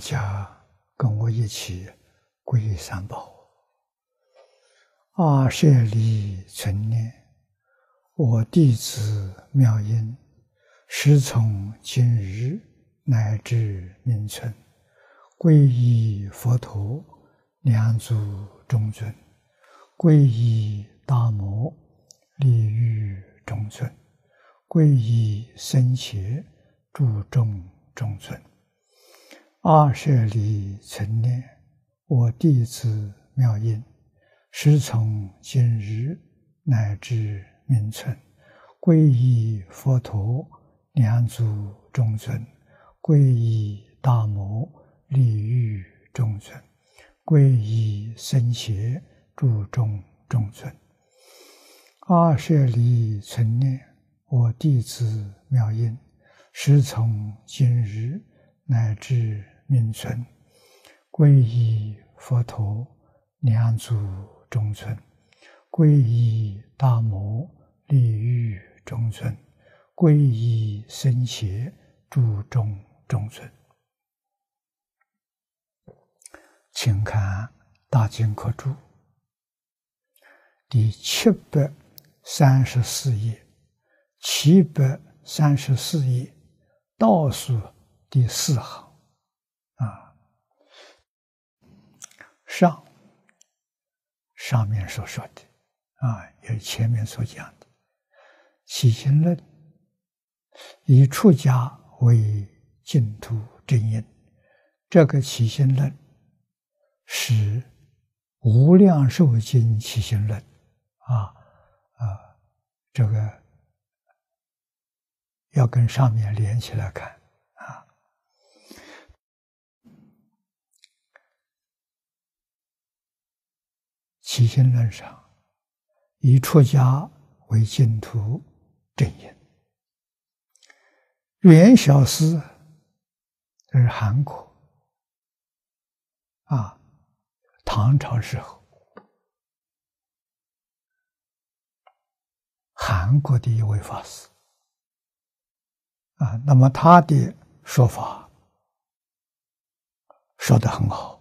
家跟我一起皈依三宝。阿舍利存念，我弟子妙音。师从今日乃至明存，皈依佛陀，两足中尊；皈依大摩，利欲中尊；皈依僧伽，注众中尊。二舍利成念，我弟子妙音，时从今日乃至明存，皈依佛陀。两祖中尊，皈依大摩利欲中尊，皈依僧伽注众中尊。阿舍利存念，我弟子妙音，时从今日乃至命存，皈依佛陀两足中尊，皈依大摩利欲中尊。皈依僧伽，注众中尊。请看《大经科注》第七百三十四页，七百三十四页倒数第四行啊，上上面所说的啊，也是前面所讲的起心论。以出家为净土真因，这个起心论是《无量寿经》起心论啊啊，这个要跟上面连起来看啊。起心论上以出家为净土正因。元小师，是韩国啊，唐朝时候，韩国的一位法师啊，那么他的说法说的很好，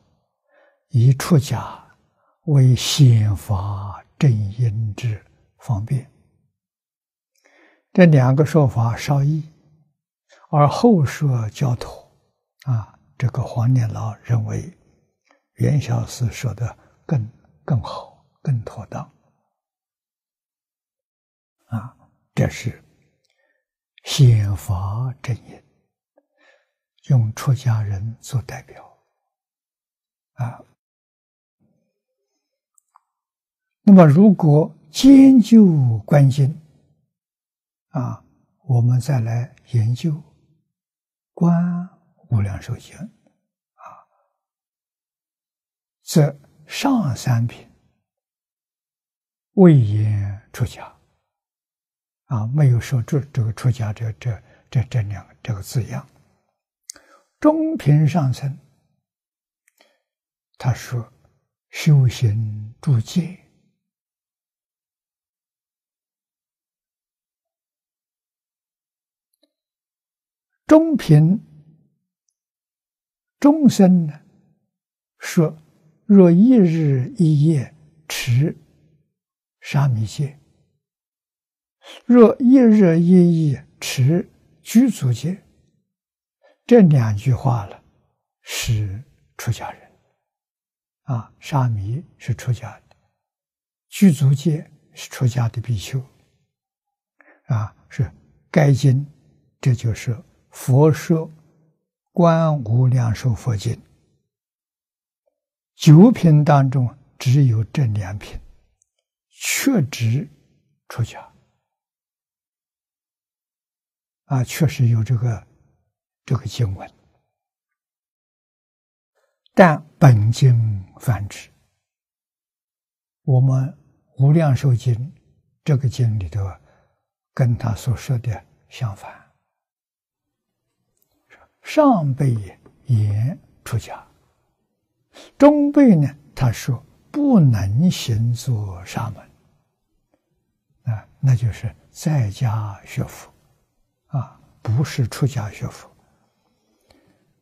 以出家为显法正因之方便，这两个说法稍异。而后说教徒，啊，这个黄念老认为袁小师说的更更好、更妥当，啊，这是显法正因，用出家人做代表，啊，那么如果兼就观经，啊，我们再来研究。观无量寿经啊，这上三品未言出家啊，没有说这这个出家这这这这两个这个字样。中品上层，他说修行诸戒，中品众生呢？说若一日一夜持沙弥戒，若一日一夜持居足戒，这两句话了，是出家人啊，沙弥是出家的，居足戒是出家的比丘啊，是该经，这就是。佛说《观无量寿佛经》九品当中，只有这两品确指出家啊，确实有这个这个经文，但本经泛指。我们《无量寿经》这个经里头，跟他所说的相反。上辈言出家，中辈呢，他说不能行作沙门，啊，那就是在家学佛，啊，不是出家学佛。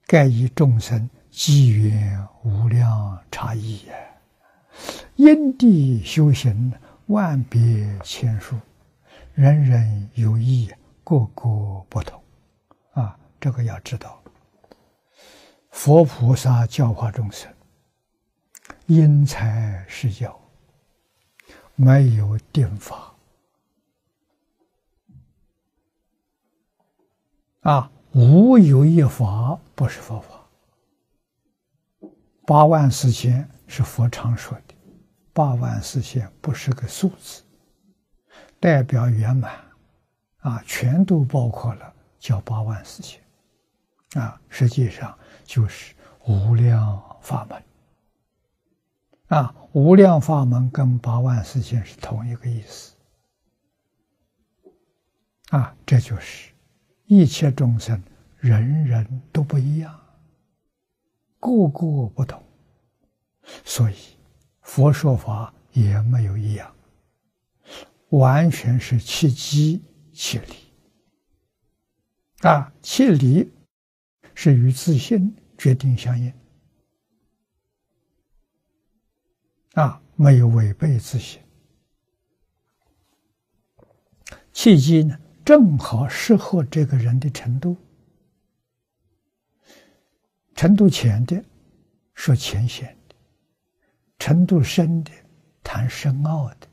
盖以众生机缘无量差异也，因地修行万别千殊，人人有异，个个不同。啊，这个要知道。佛菩萨教化众生，因材施教，没有定法。啊。无有一法不是佛法。八万四千是佛常说的，八万四千不是个数字，代表圆满，啊，全都包括了，叫八万四千，啊，实际上就是无量法门，啊，无量法门跟八万四千是同一个意思，啊，这就是。一切众生，人人都不一样，个个不同，所以佛说法也没有一样，完全是切机切理。啊，切理是与自信决定相应，啊，没有违背自信。契机呢？正好适合这个人的程度，程度浅的说浅显的，程度深的谈深奥的，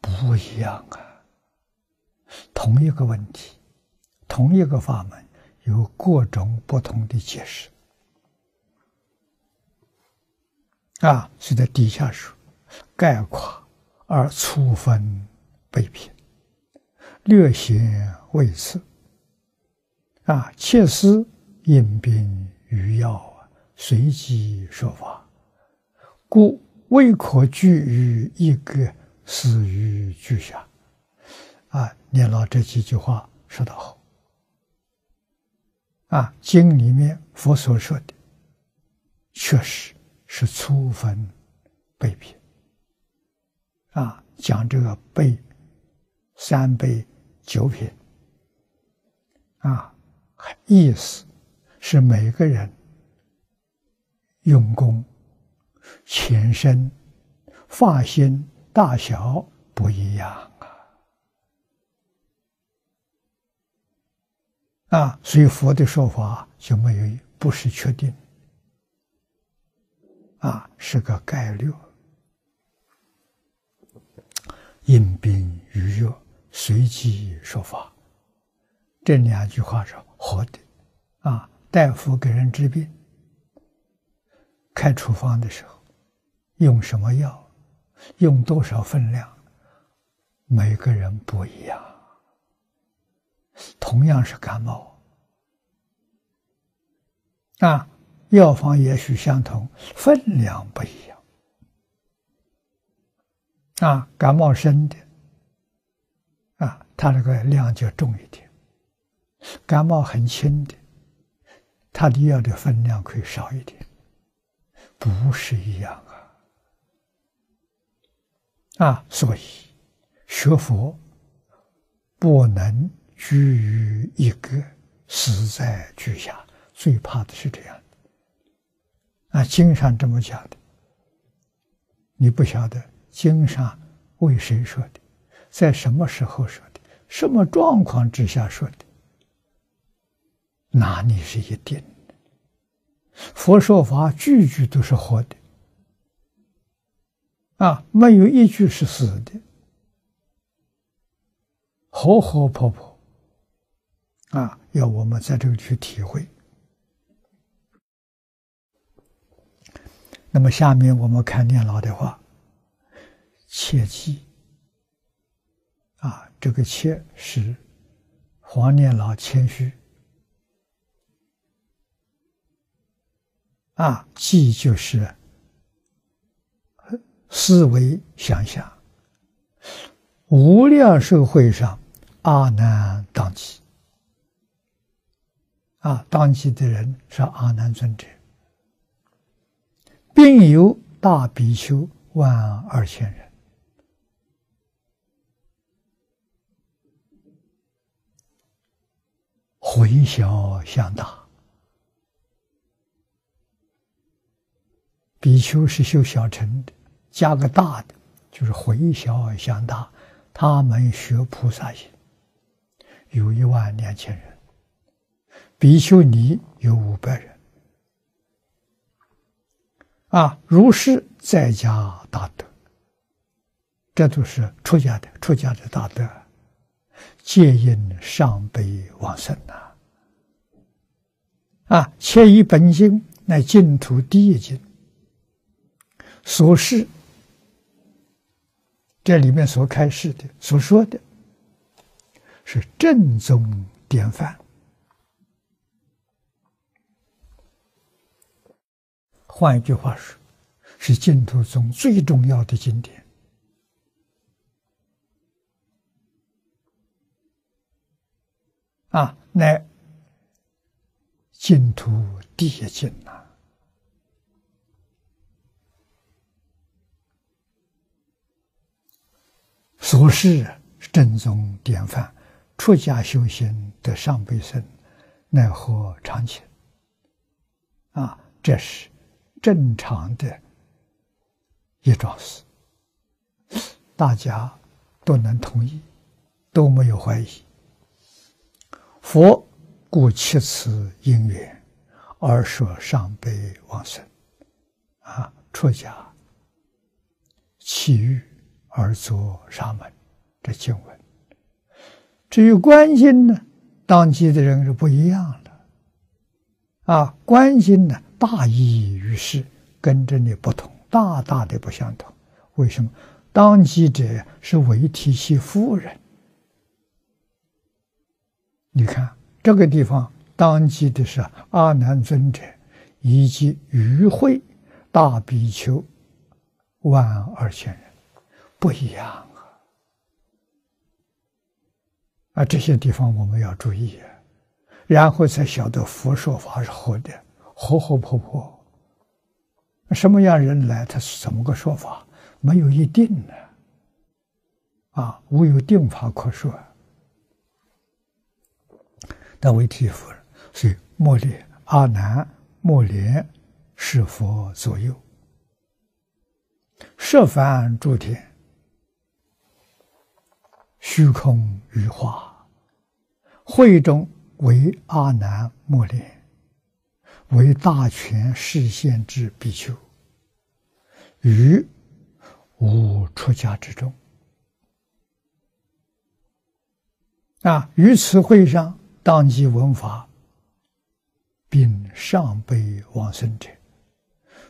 不一样啊。同一个问题，同一个法门，有各种不同的解释啊。是在底下说，概括而粗分被品。略显未次，啊，切思因病于药，随机说法，故未可拘于一个死于句下。啊，念了这几句话说得好。啊，经里面佛所说的，确实是粗分备品。啊，讲这个备三杯。九品啊，意思是每个人用功、前身、发心大小不一样啊，所以佛的说法就没有不是确定，啊，是个概率，因病于热。随机说法，这两句话是活的，啊，大夫给人治病，开处方的时候，用什么药，用多少分量，每个人不一样。同样是感冒，啊，药方也许相同，分量不一样，啊，感冒深的。啊，它那个量就重一点；感冒很轻的，它的药的分量可以少一点，不是一样啊！啊，所以学佛不能居于一个死在居下，最怕的是这样的。啊，经上这么讲的，你不晓得经上为谁说的。在什么时候说的？什么状况之下说的？哪里是一定的？佛说法句句都是活的，啊，没有一句是死的，活活泼泼，啊，要我们在这里去体会。那么下面我们看念老的话，切记。啊，这个切是黄念老谦虚啊，记就是思维想象，无量社会上阿难当机啊，当机的人是阿难尊者，并有大比丘万二千人，回小向大。比丘是修小乘的，加个大的，就是回小向大。他们学菩萨行，有一万两千人。比丘尼有五百人，啊，如是在家大德，这都是出家的，出家的大德，皆因上辈往生呐。啊，切以本经乃净土第一经，所示，这里面所开示的、所说的，是正宗典范。换一句话说，是净土中最重要的经典啊！乃净土第一经呐，所是正宗典范，出家修行的上辈僧，奈何常情啊？这是。正常的一桩事，大家都能同意，都没有怀疑。佛故七此因缘而说上辈往生，啊，出家弃欲而作沙门，这经文。至于观心呢，当机的人是不一样的，啊，观心呢。大意于是跟着你不同，大大的不相同。为什么？当机者是韦提系夫人。你看这个地方，当机的是阿难尊者以及与会大比丘万二千人，不一样啊！啊，这些地方我们要注意啊，然后才晓得佛说法是活的。活活泼泼，什么样人来，他是怎么个说法？没有一定的，啊，无有定法可说。但为提夫，所以莫连阿难莫莲是佛左右，设凡诸天，虚空羽化，会中为阿难莫莲。为大权示现之比丘，于无出家之中。啊，于此会上当即闻法，并上辈往生者，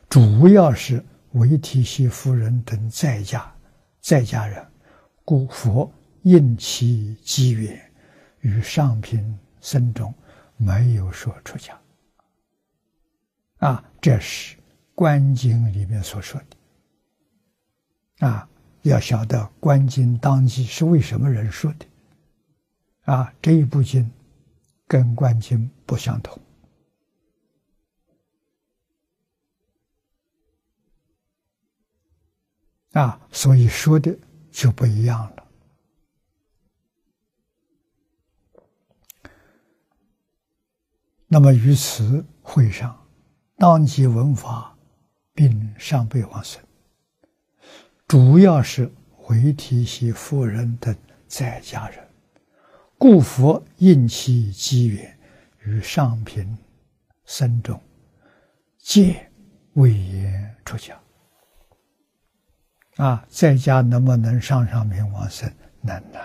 主要是为提西夫人等在家在家人，故佛应其机缘，与上品僧众没有说出家。啊，这是《观经》里面所说的。啊，要晓得《观经》当机是为什么人说的？啊，这一部经跟《观经》不相同。啊，所以说的就不一样了。那么于此会上。当即闻法，并上辈往生，主要是为提携夫人等在家人，故佛应其机缘，与上品僧众，皆为言出家。啊，在家能不能上上品往生？能呐。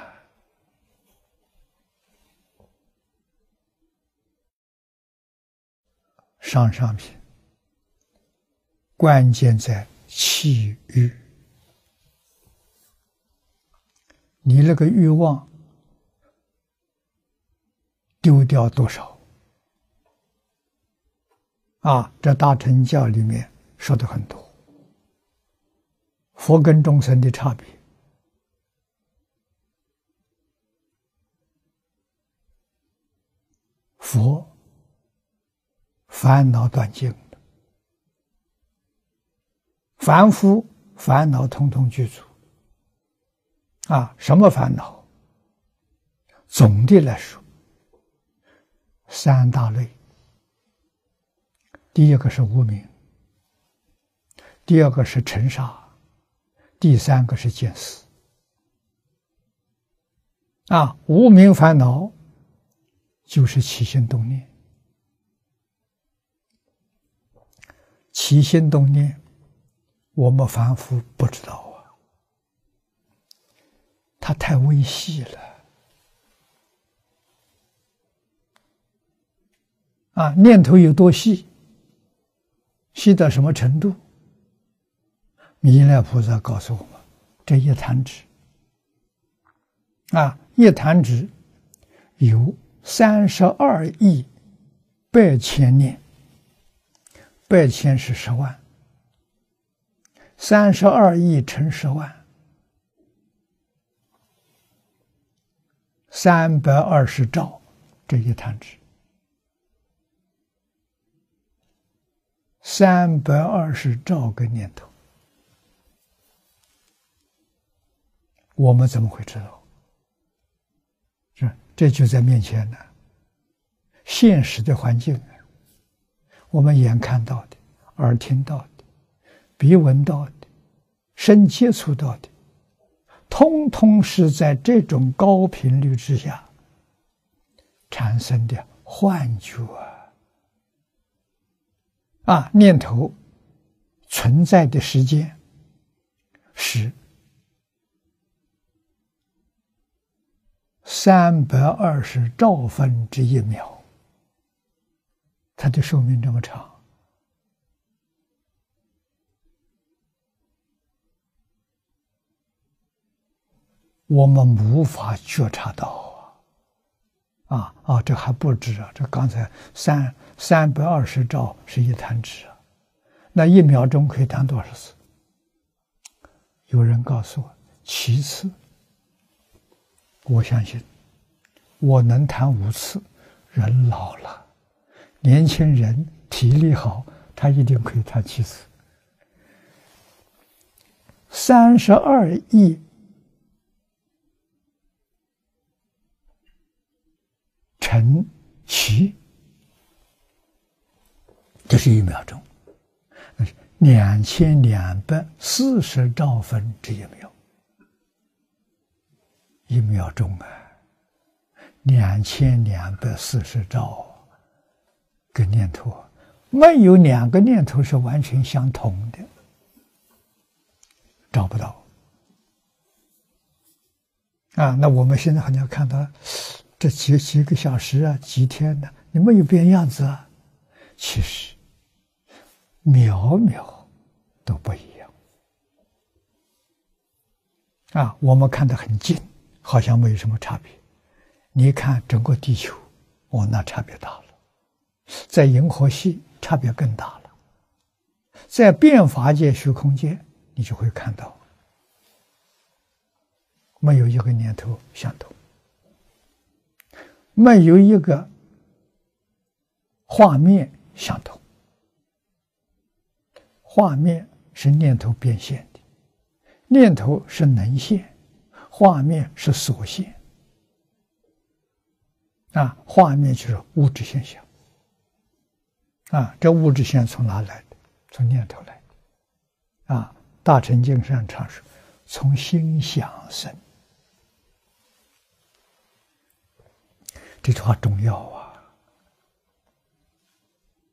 上上品。关键在气欲，你那个欲望丢掉多少？啊，这大乘教里面说的很多，佛跟众生的差别，佛烦恼断尽，凡夫烦恼通通具足。啊，什么烦恼？总的来说，三大类。第一个是无名，第二个是尘沙，第三个是见思。啊，无名烦恼就是起心动念，起心动念，我们凡夫不知道啊，它太微细了。啊，念头有多细，细到什么程度？弥勒菩萨告诉我们：这一弹指，啊。一弹指有三十二亿百千年，百千是十万，三十二亿乘十万，三百二十兆，这一弹指，三百二十兆个念头，我们怎么会知道？是这就在面前呢，现实的环境，我们眼看到的、耳听到的、鼻闻到的、身接触到的，通通是在这种高频率之下产生的幻觉啊！念头存在的时间是。三百二十兆分之一秒，它的寿命这么长，我们无法觉察到啊！啊啊，这还不止啊！这刚才三三百二十兆是一弹指啊，那一秒钟可以弹多少次？有人告诉我，七次。我相信，我能弹五次。人老了，年轻人体力好，他一定可以弹七次。三十二亿乘七，这是一秒钟，两千两百四十兆分之一秒。一秒钟啊，两千两百四十兆个念头，没有两个念头是完全相同的，找不到。啊，那我们现在好像看到这几几个小时啊，几天的，你没有变样子啊，其实秒秒都不一样。啊，我们看得很近。好像没有什么差别，你看整个地球，哦，那差别大了，在银河系差别更大了，在变法界虚空间，你就会看到，没有一个念头相同，没有一个画面相同，画面是念头变现的，念头是能现。画面是所现啊，画面就是物质现象啊。这物质现象从哪来的？从念头来的啊。大乘经上常说：“从心想生。”这句话重要啊！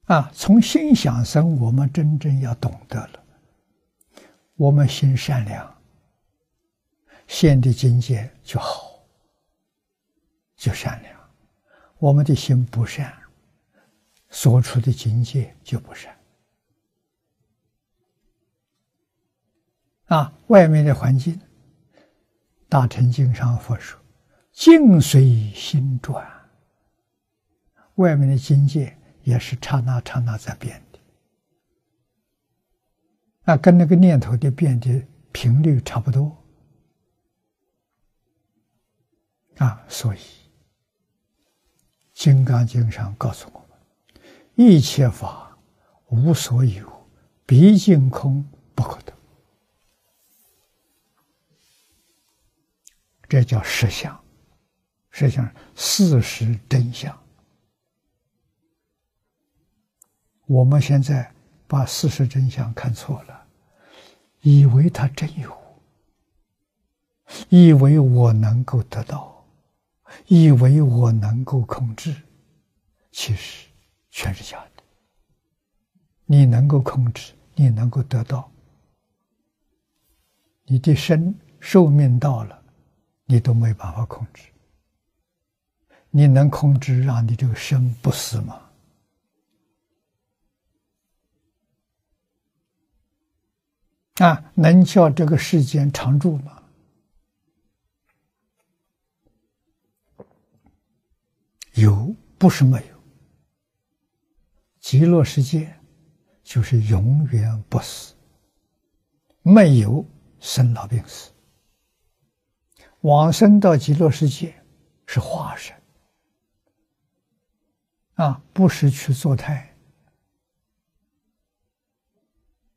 啊，从心想生，我们真正要懂得了，我们心善良。现的境界就好，就善良；我们的心不善，所处的境界就不善。啊，外面的环境，《大乘经》上佛说：“境随心转。”外面的境界也是刹那刹那在变的，那，跟那个念头的变的频率差不多。啊，所以《金刚经》上告诉我们：“一切法无所有，毕竟空不可得。这叫实相，实相事实真相。我们现在把事实真相看错了，以为它真有，以为我能够得到，以为我能够控制，其实全是假的。你能够控制，你能够得到，你的生寿命到了，你都没办法控制。你能控制让你这个生不死吗？啊，能叫这个世间常住吗？有，不是没有。极乐世界就是永远不死，没有生老病死。往生到极乐世界是化身，啊，不是去做胎。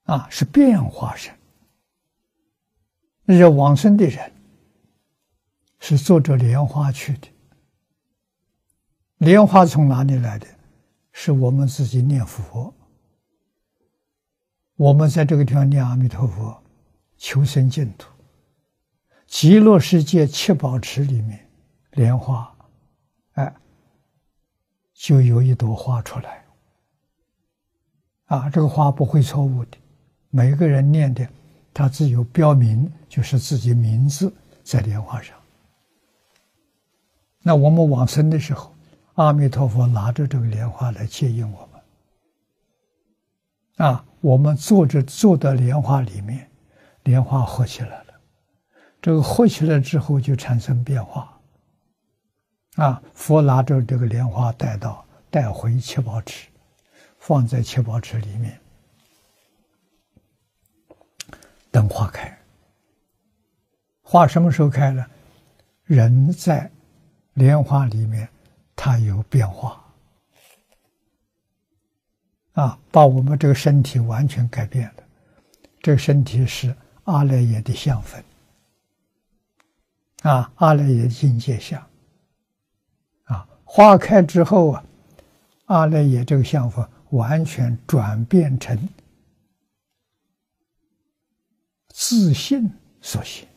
啊，是变化身。那些往生的人是坐着莲花去的。莲花从哪里来的？是我们自己念佛。我们在这个地方念阿弥陀佛，求生净土。极乐世界七宝池里面，莲花，哎，就有一朵花出来。啊，这个花不会错误的。每个人念的，他只有标明，就是自己名字在莲花上。那我们往生的时候，阿弥陀佛拿着这个莲花来接引我们。啊，我们坐着坐到莲花里面，莲花合起来了。这个合起来之后就产生变化。啊，佛拿着这个莲花带到带回七宝池，放在七宝池里面。等花开，花什么时候开呢？人在莲花里面，它有变化，啊，把我们这个身体完全改变了。这个身体是阿赖耶的相分，啊，阿赖耶境界相，啊，花开之后啊，阿赖耶这个相分完全转变成。自信所行，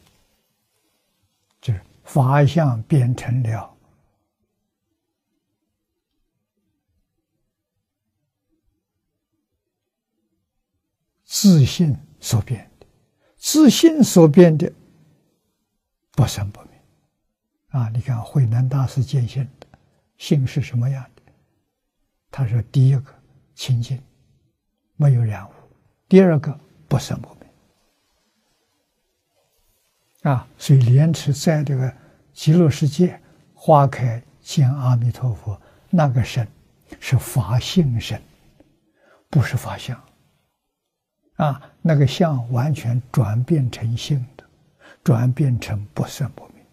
就是法相变成了自信所变的，自信所变的不生不灭啊！你看慧能大师见性的性是什么样的？他说：第一个清净，没有染污；第二个不生不灭。啊，所以莲池在这个极乐世界花开见阿弥陀佛，那个身是法性身，不是法相。啊，那个相完全转变成性的，转变成不生不灭。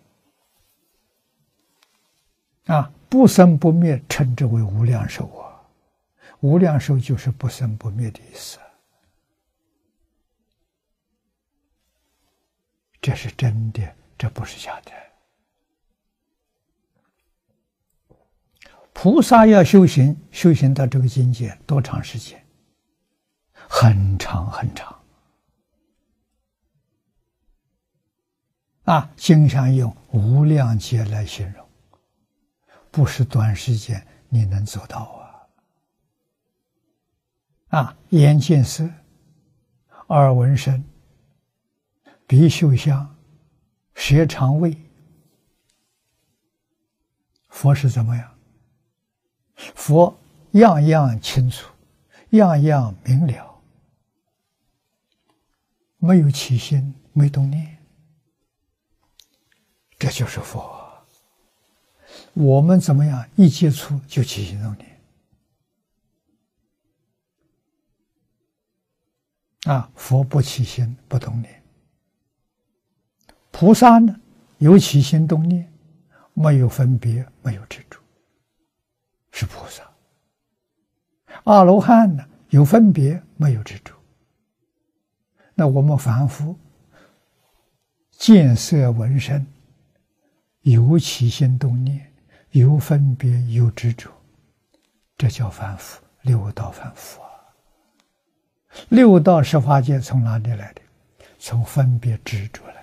啊，不生不灭称之为无量寿啊，无量寿就是不生不灭的意思。这是真的，这不是假的。菩萨要修行，修行到这个境界多长时间？很长很长。啊，经常用无量劫来形容，不是短时间你能做到啊。啊，眼见色，耳闻声。鼻嗅香，舌尝味，佛是怎么样？佛样样清楚，样样明了，没有起心，没动念，这就是佛。我们怎么样？一接触就起心动念啊！佛不起心，不动念。菩萨呢，有起心动念，没有分别，没有执着，是菩萨；阿罗汉呢，有分别，没有执着。那我们凡夫见色闻声，有起心动念，有分别，有执着，这叫凡夫，六道凡夫啊。六道十法界从哪里来的？从分别执着来。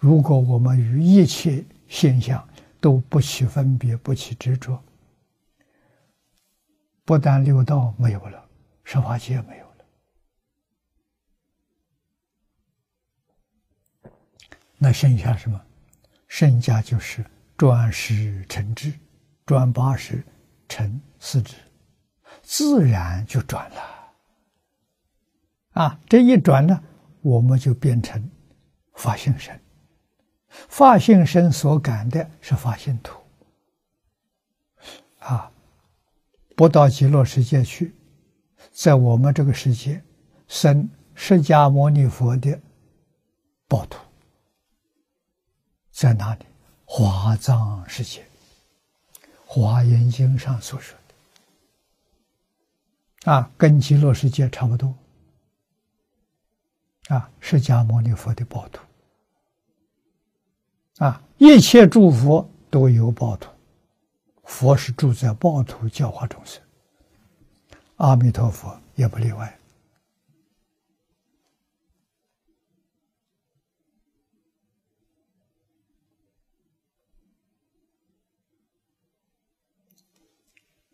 如果我们与一切现象都不起分别，不起执着，不但六道没有了，十法界没有了。那剩下什么？剩下就是转十成智，转八十成四智，自然就转了。啊，这一转呢，我们就变成法性身。发性身所感的是发性土。啊，不到极乐世界去，在我们这个世界生释迦牟尼佛的宝土。在哪里？华藏世界，《华严经》上所说的啊，跟极乐世界差不多啊。释迦牟尼佛的宝土啊，一切诸佛都有报土，佛是住在报土教化众生，阿弥陀佛也不例外。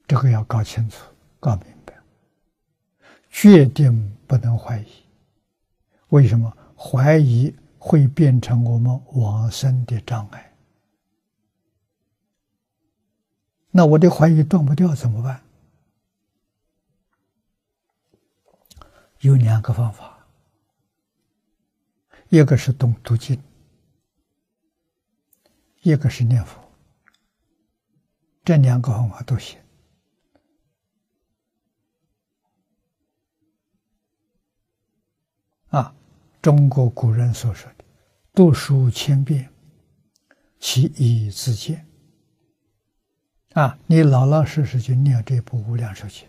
这个要搞清楚、搞明白，决定不能怀疑。为什么怀疑会变成我们往生的障碍？那我的怀疑断不掉怎么办？有两个方法，一个是读读经，一个是念佛，这两个方法都行。啊，中国古人所说“读书千遍，其义自见”。啊，你老老实实去念这部《无量寿经》，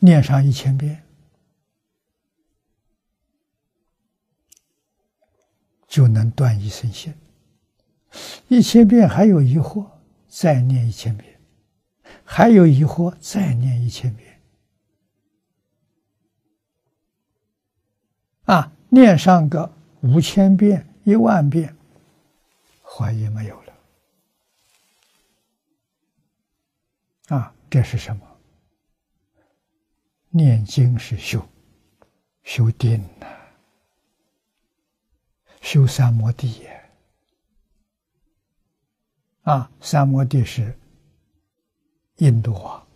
念上一千遍，就能断一生心。一千遍还有疑惑，再念一千遍；还有疑惑，再念一千遍。啊，念上个五千遍、一万遍，怀疑没有了。啊，这是什么？念经是修，修定呐，修三摩地也。啊，三摩地是印度话，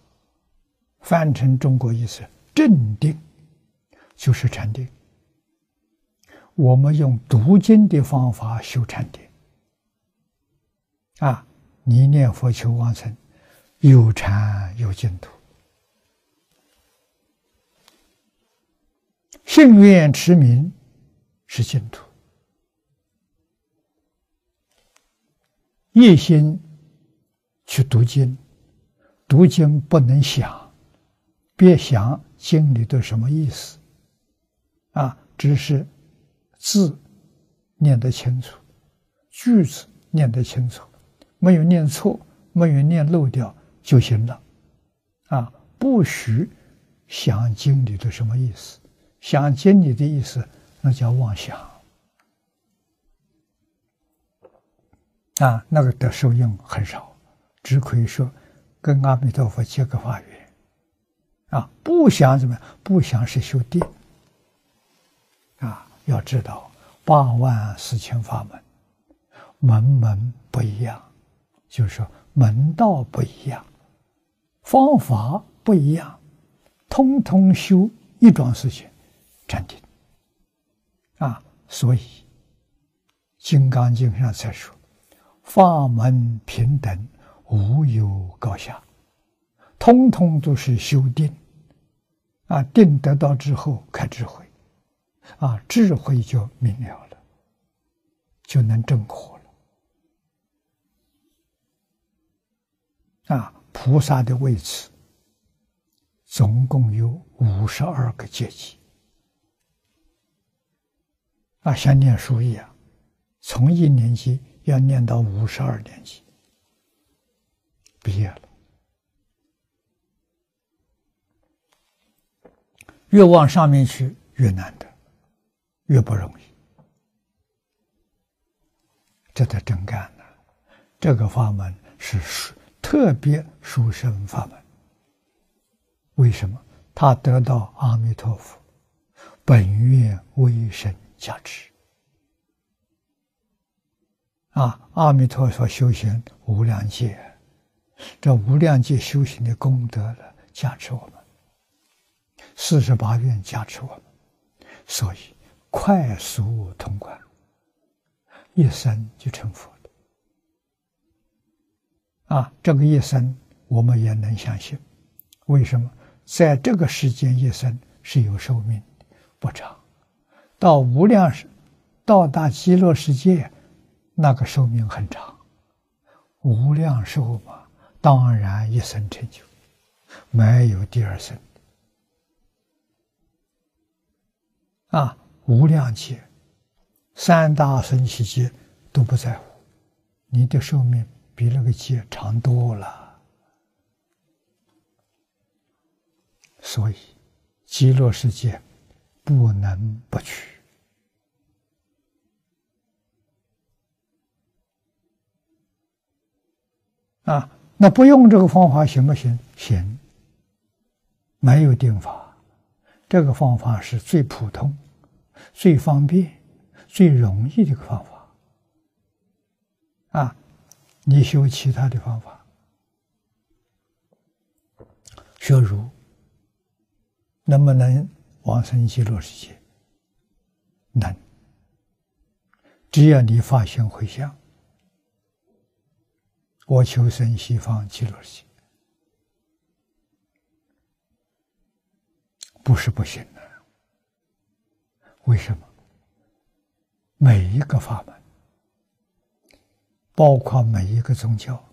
翻成中国意思，镇定就是禅定。我们用读经的方法修禅定，啊，你念佛求往生，有禅有净土；信愿持名是净土。一心去读经，读经不能想，别想经里的什么意思，啊，只是。字念得清楚，句子念得清楚，没有念错，没有念漏掉就行了。啊，不许想经里的什么意思，想经里的意思那叫妄想。啊，那个的受用很少，只可以说跟阿弥陀佛结个法缘。啊，不想怎么样？不想是修定。要知道，八万四千法门，门门不一样，就是说门道不一样，方法不一样，通通修一桩事情，禅定。啊，所以《金刚经》上才说，法门平等，无有高下，通通都是修定。啊，定得到之后开智慧。啊，智慧就明了了，就能正果了。啊，菩萨的位置总共有五十二个阶级，啊，像念书一样，从一年级要念到五十二年级，毕业了。越往上面去，越难得，越不容易。这得真干呢。这个法门是特别殊胜法门。为什么？他得到阿弥陀佛本愿威神加持啊！阿弥陀佛修行无量劫，这无量劫修行的功德了，加持我们。四十八愿加持我们，所以快速通关，一生就成佛了。啊，这个一生我们也能相信。为什么？在这个世间一生是有寿命的，不长；到无量世，到达极乐世界，那个寿命很长。无量寿嘛，当然一生成就，没有第二生。啊，无量劫，三大神奇劫都不在乎，你的寿命比那个劫长多了，所以极乐世界不能不去。啊，那不用这个方法行不行？行，没有定法。这个方法是最普通、最方便、最容易的一个方法。啊，你修其他的方法，学儒能不能往生极乐世界？能。只要你发心回向，我求生西方极乐世界。不是不行，为什么？每一个法门，包括每一个宗教，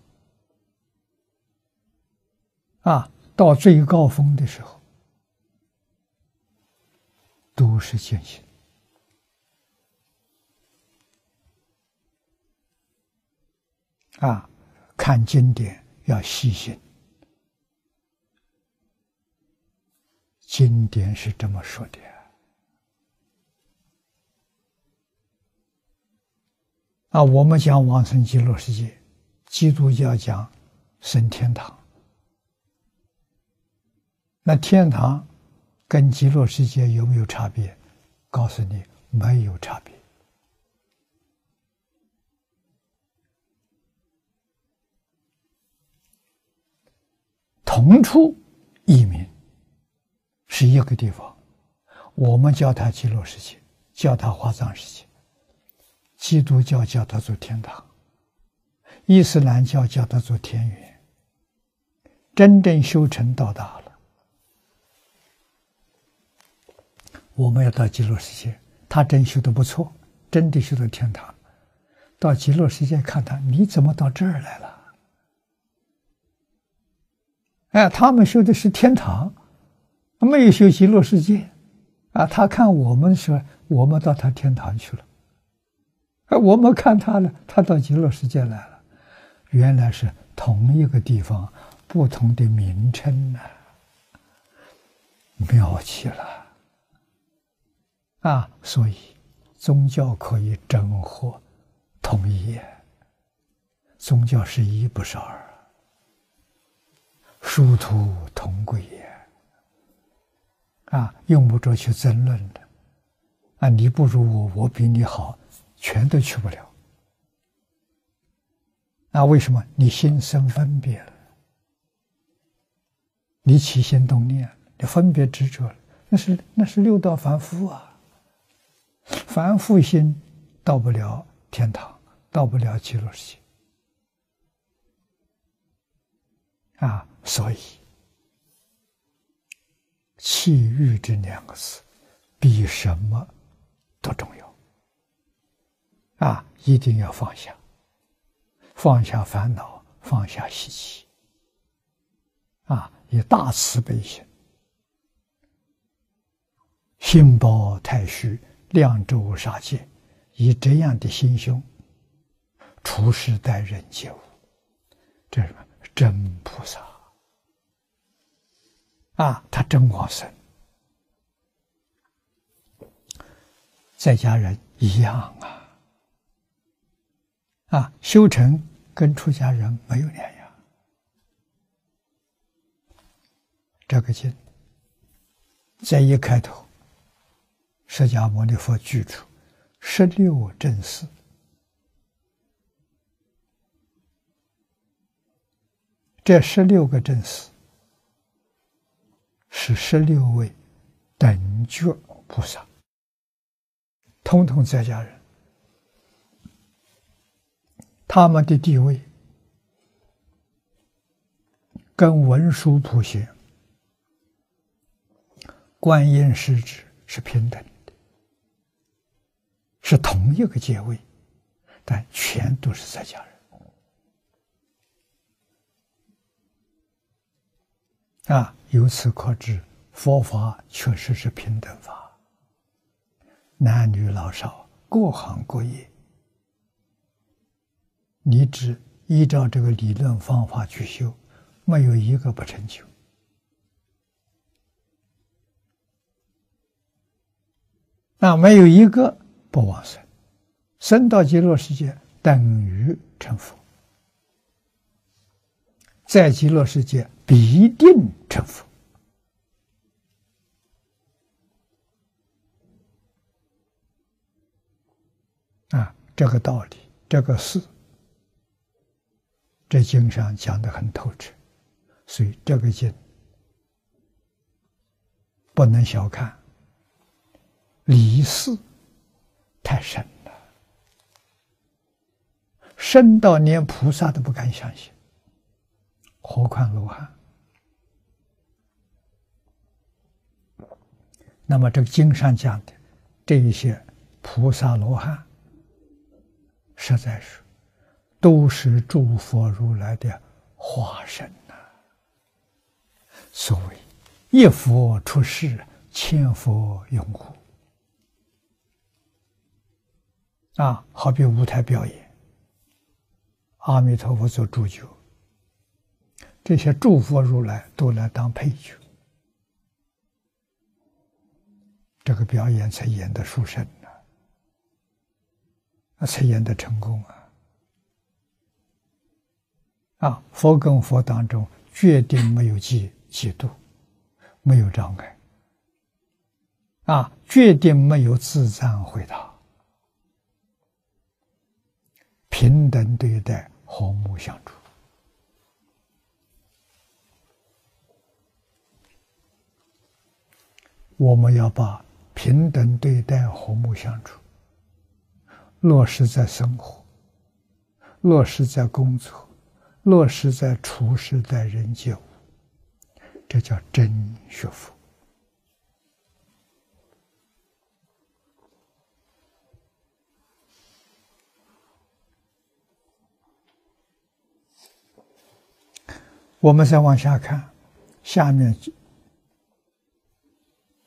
啊，到最高峰的时候，都是见性。啊，看经典要细心。经典是这么说的啊，我们讲往生极乐世界，基督教讲升天堂。那天堂跟极乐世界有没有差别？告诉你，没有差别，同出异名。是一个地方，我们叫它极乐世界，叫它华藏世界；基督教叫它做天堂，伊斯兰教叫它做天园。真正修成到达了，我们要到极乐世界，他真修的不错，真的修到天堂。到极乐世界看他，你怎么到这儿来了？哎，他们修的是天堂。没有修极乐世界，啊，他看我们说我们到他天堂去了，我们看他呢，他到极乐世界来了，原来是同一个地方，不同的名称呢，妙极了，啊，所以宗教可以整合统一，宗教是一不是二，殊途同归也。啊，用不着去争论的，啊，你不如我，我比你好，全都去不了。那为什么？你心生分别了，你起心动念，你分别执着了，那是那是六道凡夫啊，凡夫心到不了天堂，到不了极乐世界啊，所以。气欲这两个字，比什么都重要。啊，一定要放下，放下烦恼，放下习气，啊，以大慈悲心，心包太虚，量周杀戒，以这样的心胸处世待人接物，这是什么？真菩萨啊，他真往生。在家人一样啊，啊，修成跟出家人没有两样。这个经在一开头，释迦牟尼佛举出十六正士，这十六个正士是十六位等觉菩萨。通通在家人，他们的地位跟文殊普贤、观音师侄是平等的，是同一个阶位，但全都是在家人。啊，由此可知，佛法确实是平等法。男女老少，各行各业，你只依照这个理论方法去修，没有一个不成就。那没有一个不往生，生到极乐世界等于成佛，在极乐世界必定成佛。啊这个道理，这个事，这经上讲的很透彻，所以这个经不能小看，离世太深了，深到连菩萨都不敢相信，何况罗汉？那么这个经上讲的这一些菩萨罗汉。实在是，都是诸佛如来的化身呐。所谓一佛出世，千佛拥护。啊，好比舞台表演，阿弥陀佛做主角，这些诸佛如来都来当配角，这个表演才演得殊胜。才演得成功啊！啊，佛跟佛当中决定没有嫉嫉妒，没有障碍，啊，决定没有自赞回答，平等对待，和睦相处。我们要把平等对待、和睦相处。落实在生活，落实在工作，落实在处事待人接物，这叫真学佛。我们再往下看，下面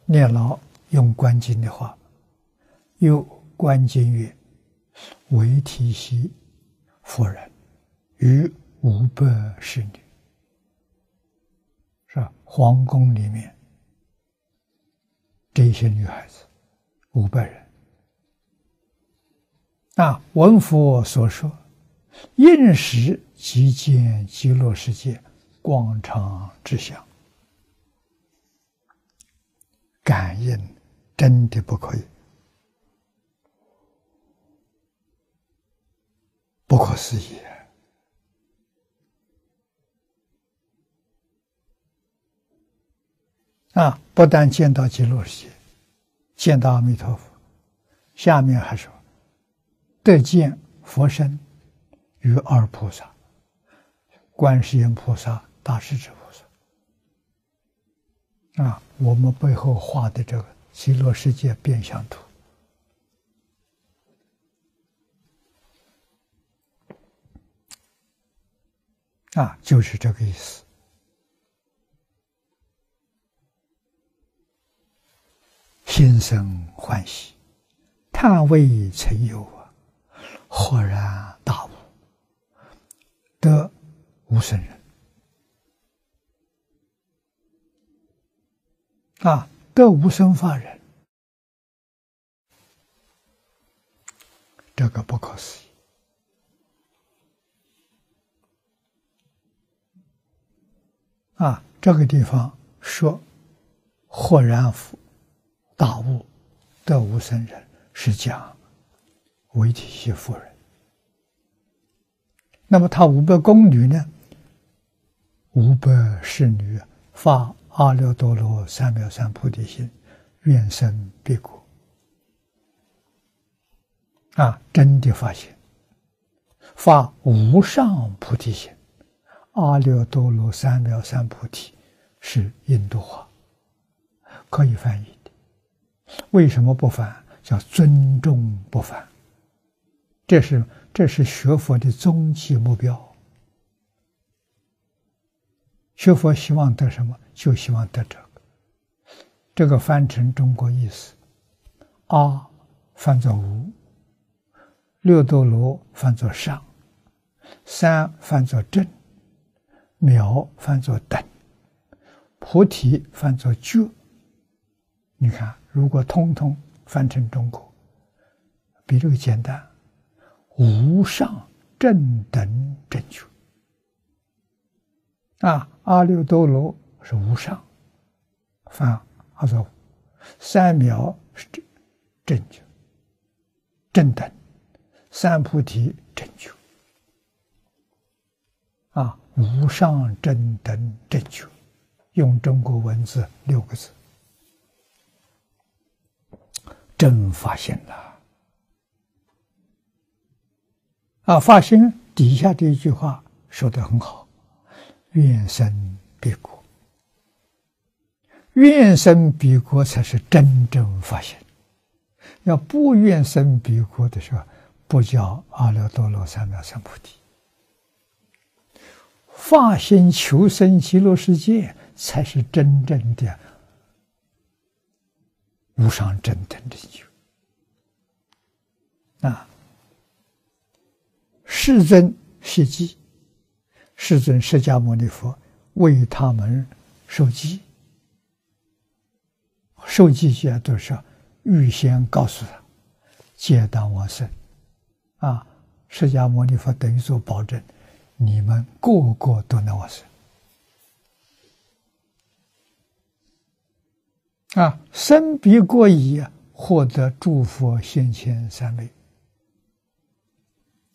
念老用观经的话，又观经曰。为提西夫人与五百侍女，是吧？皇宫里面这些女孩子五百人，啊，文佛所说，应时即见极乐世界广场之相，感应真的不可以。不可思议啊！不但见到极乐世界，见到阿弥陀佛，下面还说得见佛身与二菩萨，观世音菩萨、大势至菩萨啊！我们背后画的这个极乐世界变相图。啊，就是这个意思。心生欢喜，叹未曾有啊，豁然大悟，得无生人。啊，得无生法人，这个不可思议。啊！这个地方说豁然大悟，得无生人，是讲维提希夫人。那么他五百宫女呢？五百侍女发阿耨多罗三藐三菩提心，愿生彼国。啊，真的发现发无上菩提心，阿耨多罗三藐三菩提是印度话，可以翻译。为什么不凡？叫尊重不凡。这是这是学佛的终极目标。学佛希望得什么？就希望得这个。这个翻成中国意思，阿翻作无。六度罗翻作上，三翻作正，秒翻作等，菩提翻作觉。你看，如果通通翻成中国，比这个简单。无上正等正觉啊，阿耨多罗是无上，翻阿说三藐是正正觉正等。三菩提正觉啊，无上正等正觉，用中国文字六个字，真发现了啊！发现底下的一句话说的很好：“愿生彼国，愿生彼国才是真正发现。要不愿生彼国的时候。”不叫阿耨多罗三藐三菩提，发心求生极乐世界，才是真正的无上正等正觉。啊！世尊希记，世尊释迦牟尼佛为他们受记，受记些都是预先告诉他，皆当往生。啊！释迦牟尼佛等于说保证，你们个个都能往生。啊，生彼过矣，获得诸佛现前三昧。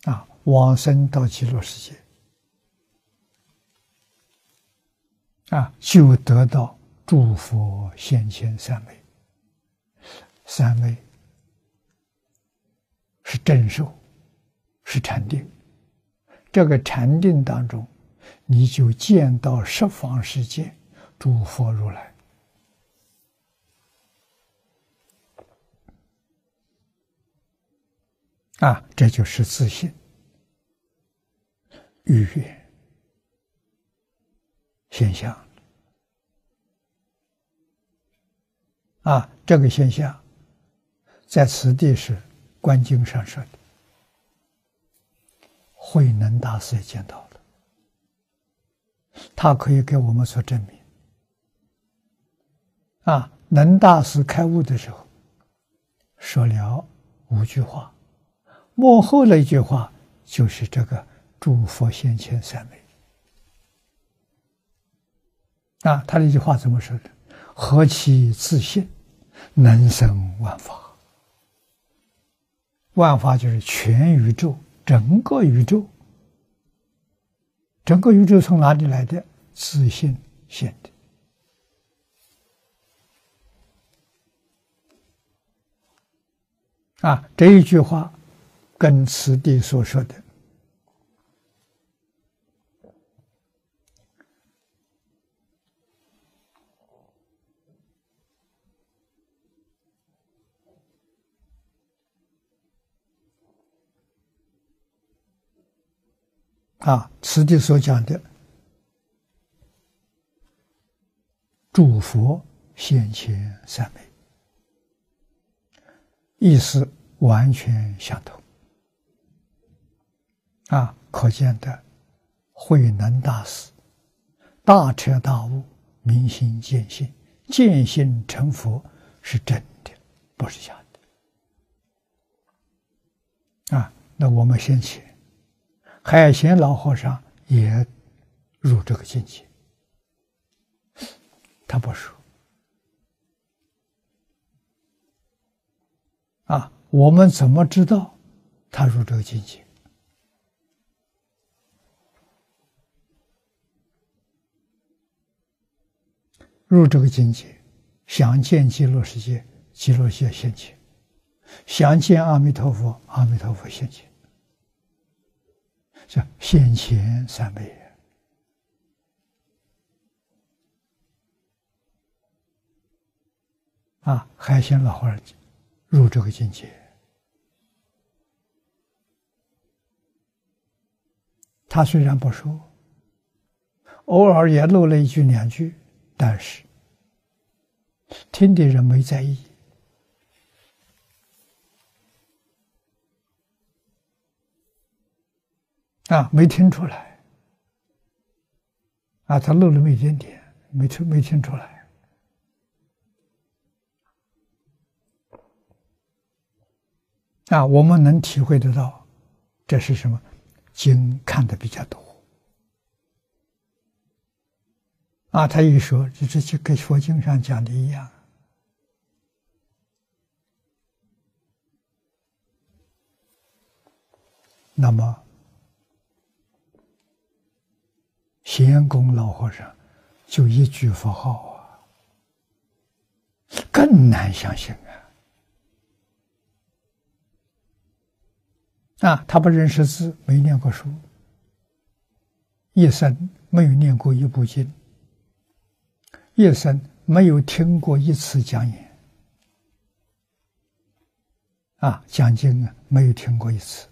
啊，往生到极乐世界，啊，就得到诸佛现前三昧。三昧是正受。是禅定，这个禅定当中，你就见到十方世界诸佛如来啊，这就是自信、愉悦现象啊，这个现象在此地是观经上说的。慧能大师也见到了，他可以给我们所证明。啊，能大师开悟的时候，说了五句话，幕后那一句话就是这个“诸佛现前三昧”。啊，他那句话怎么说的？何其自信，能生万法。万法就是全宇宙。整个宇宙，整个宇宙从哪里来的？自信现的。啊，这一句话跟此地所说的。啊，此地所讲的诸佛现前三昧，意思完全相同。啊，可见的慧能大师大彻大悟、明心见性、见性成佛是真的，不是假的。啊，那我们先前海贤老和尚也入这个境界，他不说。啊，我们怎么知道他入这个境界？入这个境界，想见极乐世界，极乐世界现前；想见阿弥陀佛，阿弥陀佛现前。叫现前三昧啊！海鲜老和尚入这个境界，他虽然不说，偶尔也漏了一句两句。但是，听的人没在意啊，没听出来啊，他漏了那么一点点，没听没听出来啊，我们能体会得到，这是什么？经看的比较多。啊，他一说，这这就跟佛经上讲的一样。那么，贤公老和尚就一句佛号啊，更难相信啊！啊，他不认识字，没念过书，一生没有念过一部经。一生没有听过一次讲演，啊，讲经啊，没有听过一次。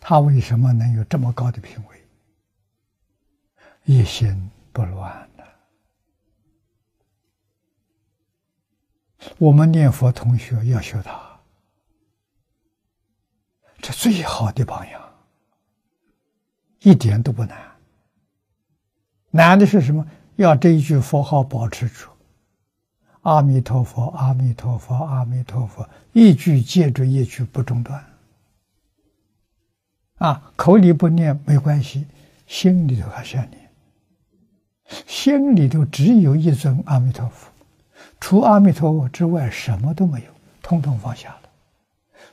他为什么能有这么高的品位？一心不乱的。我们念佛同学要学他，这最好的榜样，一点都不难。难的是什么？要这一句佛号保持住，阿弥陀佛，阿弥陀佛，阿弥陀佛，一句接着一句不中断。啊，口里不念没关系，心里头还是要念。心里头只有一尊阿弥陀佛，除阿弥陀佛之外什么都没有，通通放下了。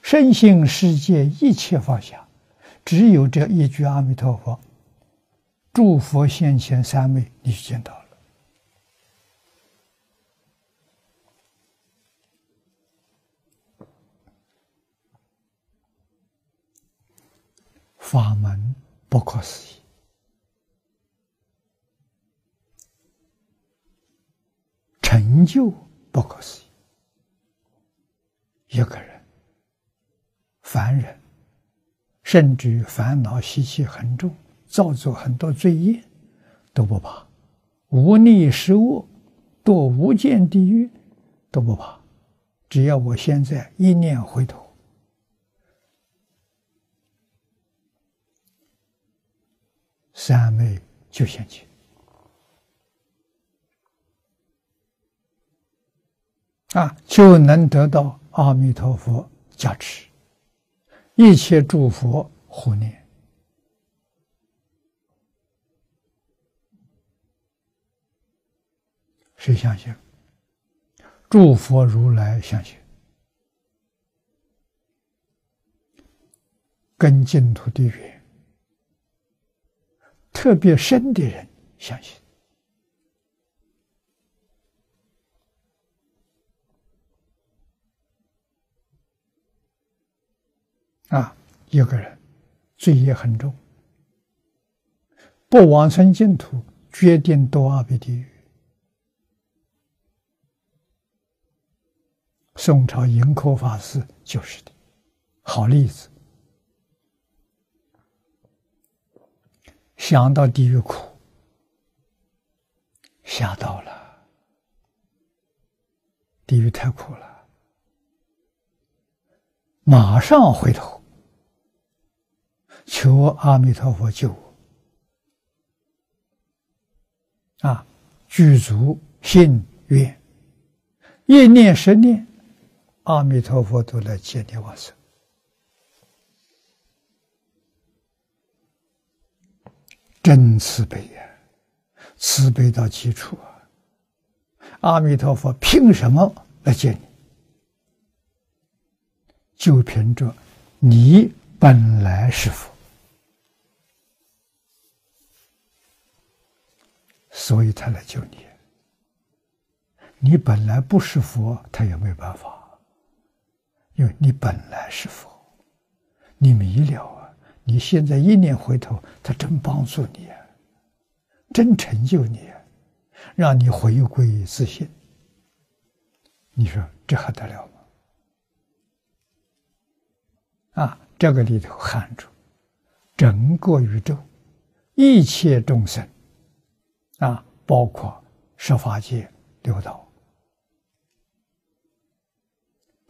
身心世界一切放下，只有这一句阿弥陀佛。诸佛现前三昧，你就见到了。法门不可思议，成就不可思议。一个人，凡人，甚至烦恼习气很重。造作很多罪业都不怕，无逆失恶，堕无间地狱都不怕，只要我现在一念回头，三昧就现前啊，就能得到阿弥陀佛加持，一切诸佛护念。谁相信？诸佛如来相信，跟净土的缘特别深的人相信。啊，一个人罪业很重，不往生净土，决定堕阿鼻地狱。宋朝盈科法师就是的，好例子。想到地狱苦，吓到了，地狱太苦了，马上回头求阿弥陀佛救我。啊，具足信愿，一念十念，阿弥陀佛都来接你往生。真慈悲呀，慈悲到极处啊！阿弥陀佛凭什么来接你？就凭着你本来是佛。所以他来救你。你本来不是佛，他也没办法，因为你本来是佛，你迷了啊！你现在一念回头，他真帮助你啊，真成就你啊，让你回归自信。你说这还得了吗？啊，这个里头含着整个宇宙一切众生。啊，包括十法界六道，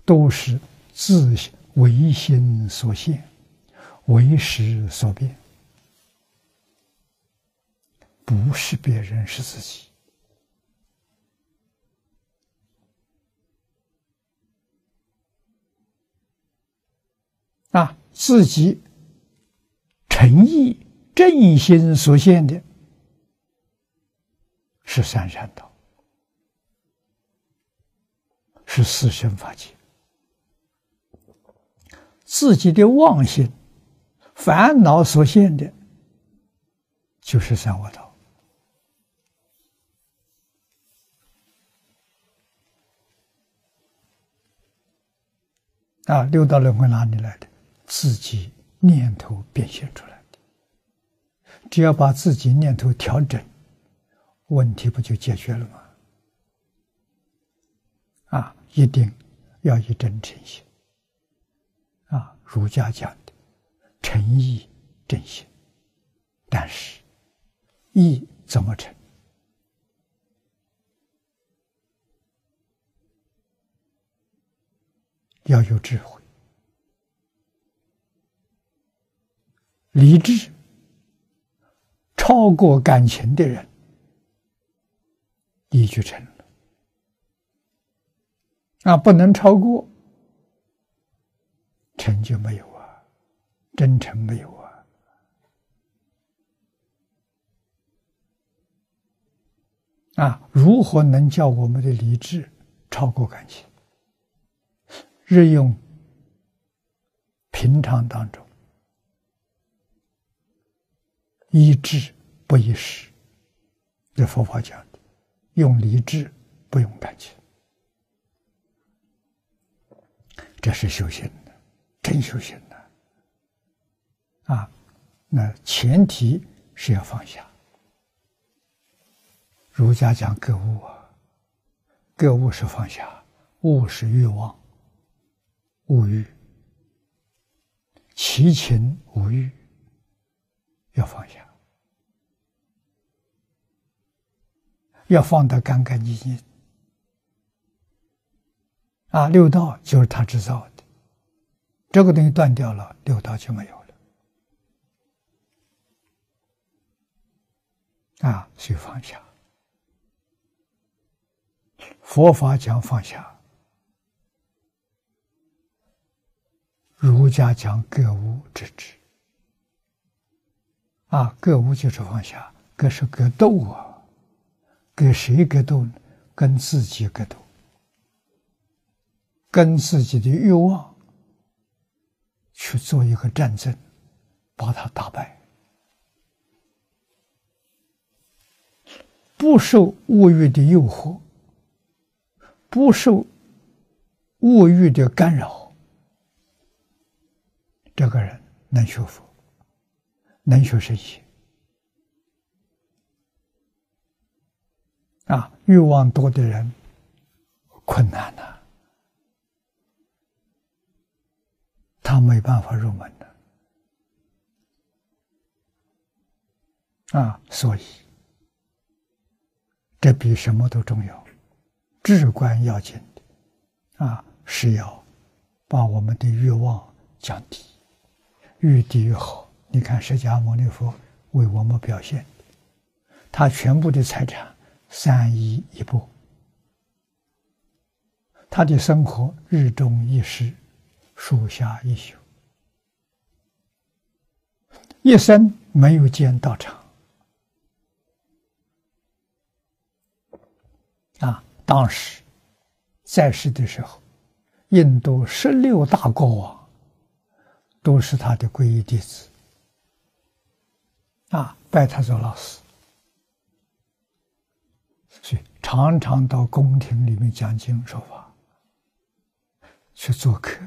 都是自唯心所现，为识所变，不是别人，是自己。啊，自己诚意正心所现的。是三善道，是四生法界。自己的妄心、烦恼所现的，就是三恶道。啊，六道轮回哪里来的？自己念头变现出来的。只要把自己念头调整。问题不就解决了吗？啊，一定要以真诚心。儒家讲的诚意正心，但是意怎么成？要有智慧、理智，超过感情的人。一就成了啊！不能超过，成就没有啊，真诚没有啊！啊，如何能叫我们的理智超过感情？日用平常当中，一智不一时，这佛法讲的。用理智，不用感情，这是修行，真修行的啊！那前提是要放下。儒家讲格物啊，格物是放下，物是欲望，物欲，其情无欲，要放下。要放得干干净净，啊，六道就是他制造的，这个东西断掉了，六道就没有了，啊，所以放下。佛法讲放下，儒家讲格物致知，啊，格物就是放下，格是格斗啊。跟谁格斗呢？跟自己格斗，跟自己的欲望去做一个战争，把他打败，不受物欲的诱惑，不受物欲的干扰，这个人能学佛，能学圣贤。啊，欲望多的人困难呐，他没办法入门的啊，所以这比什么都重要，至关要紧的啊，是要把我们的欲望降低，越低越好。你看释迦牟尼佛为我们表现，他全部的财产三衣一钵，他的生活日中一食，树下一宿，一生没有见道场。啊，当时在世的时候，印度十六大国王都是他的皈依弟子，啊，拜他做老师，所以常常到宫廷里面讲经说法，去做客，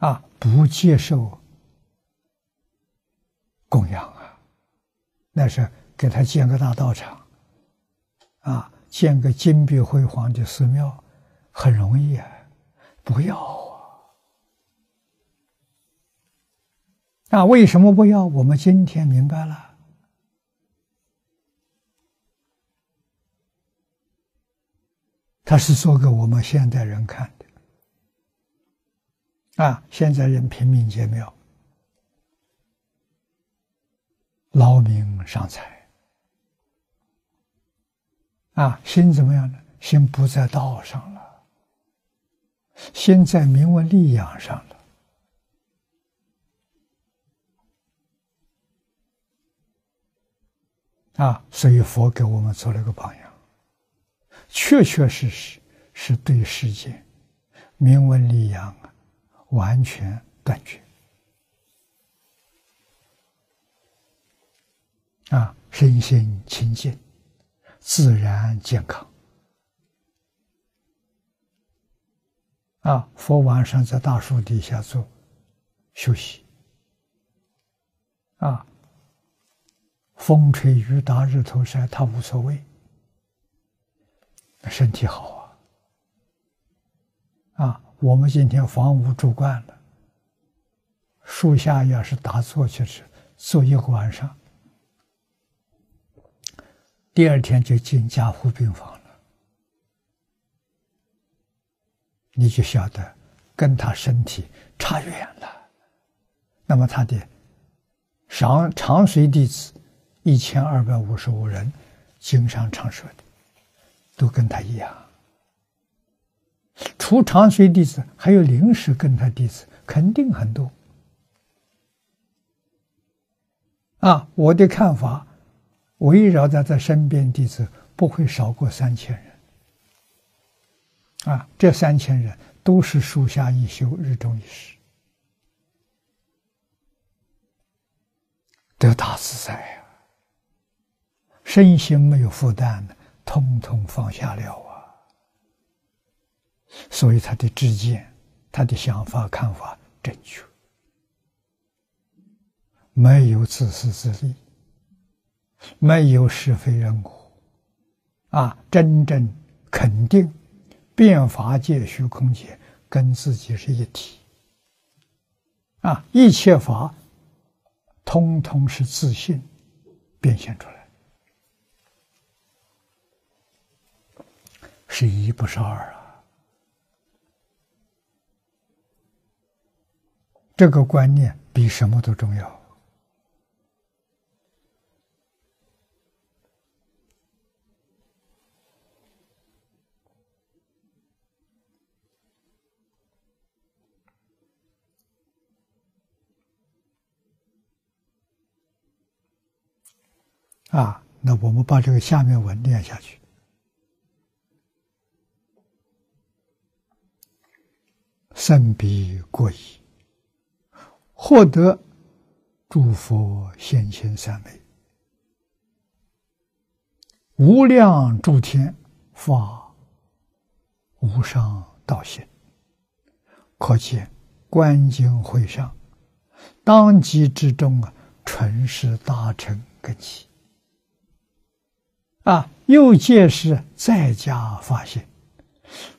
啊，不接受供养啊，那是。给他建个大道场，啊，建个金碧辉煌的寺庙，很容易啊，不要啊！啊，为什么不要？我们今天明白了，他是做给我们现代人看，啊，现在人拼命建庙，劳民伤财。啊，心怎么样呢？心不在道上了，心在名闻利养上了。啊，所以佛给我们做了个榜样，确确实实是对世界名闻利养完全断绝。啊，身心清净。自然健康啊！佛晚上在大树底下做休息啊，风吹雨打日头晒，他无所谓，身体好啊！啊，我们今天房屋住惯了，树下要是打坐去吃，坐一个晚上。第二天就进加护病房了，你就晓得跟他身体差远了。那么他的长长随弟子一千二百五十五人，经常常说的，都跟他一样。除长随弟子，还有临时跟他弟子，肯定很多。啊，我的看法。围绕在他身边弟子不会少过三千人，啊，这三千人都是树下一休，日中一时，得大自在呀，身心没有负担，通通放下了啊，所以他的知见、他的想法、看法正确，没有自私自利。没有是非人我，啊，真正肯定，变法界、虚空界跟自己是一体，啊，一切法通通是自信变现出来，是一不是二啊，这个观念比什么都重要。啊，那我们把这个下面文念下去。甚彼过矣，获得诸佛现前三昧，无量诸天发无上道心，可见观经会上当机之中啊，纯是大乘根器。啊！又借是在家发现，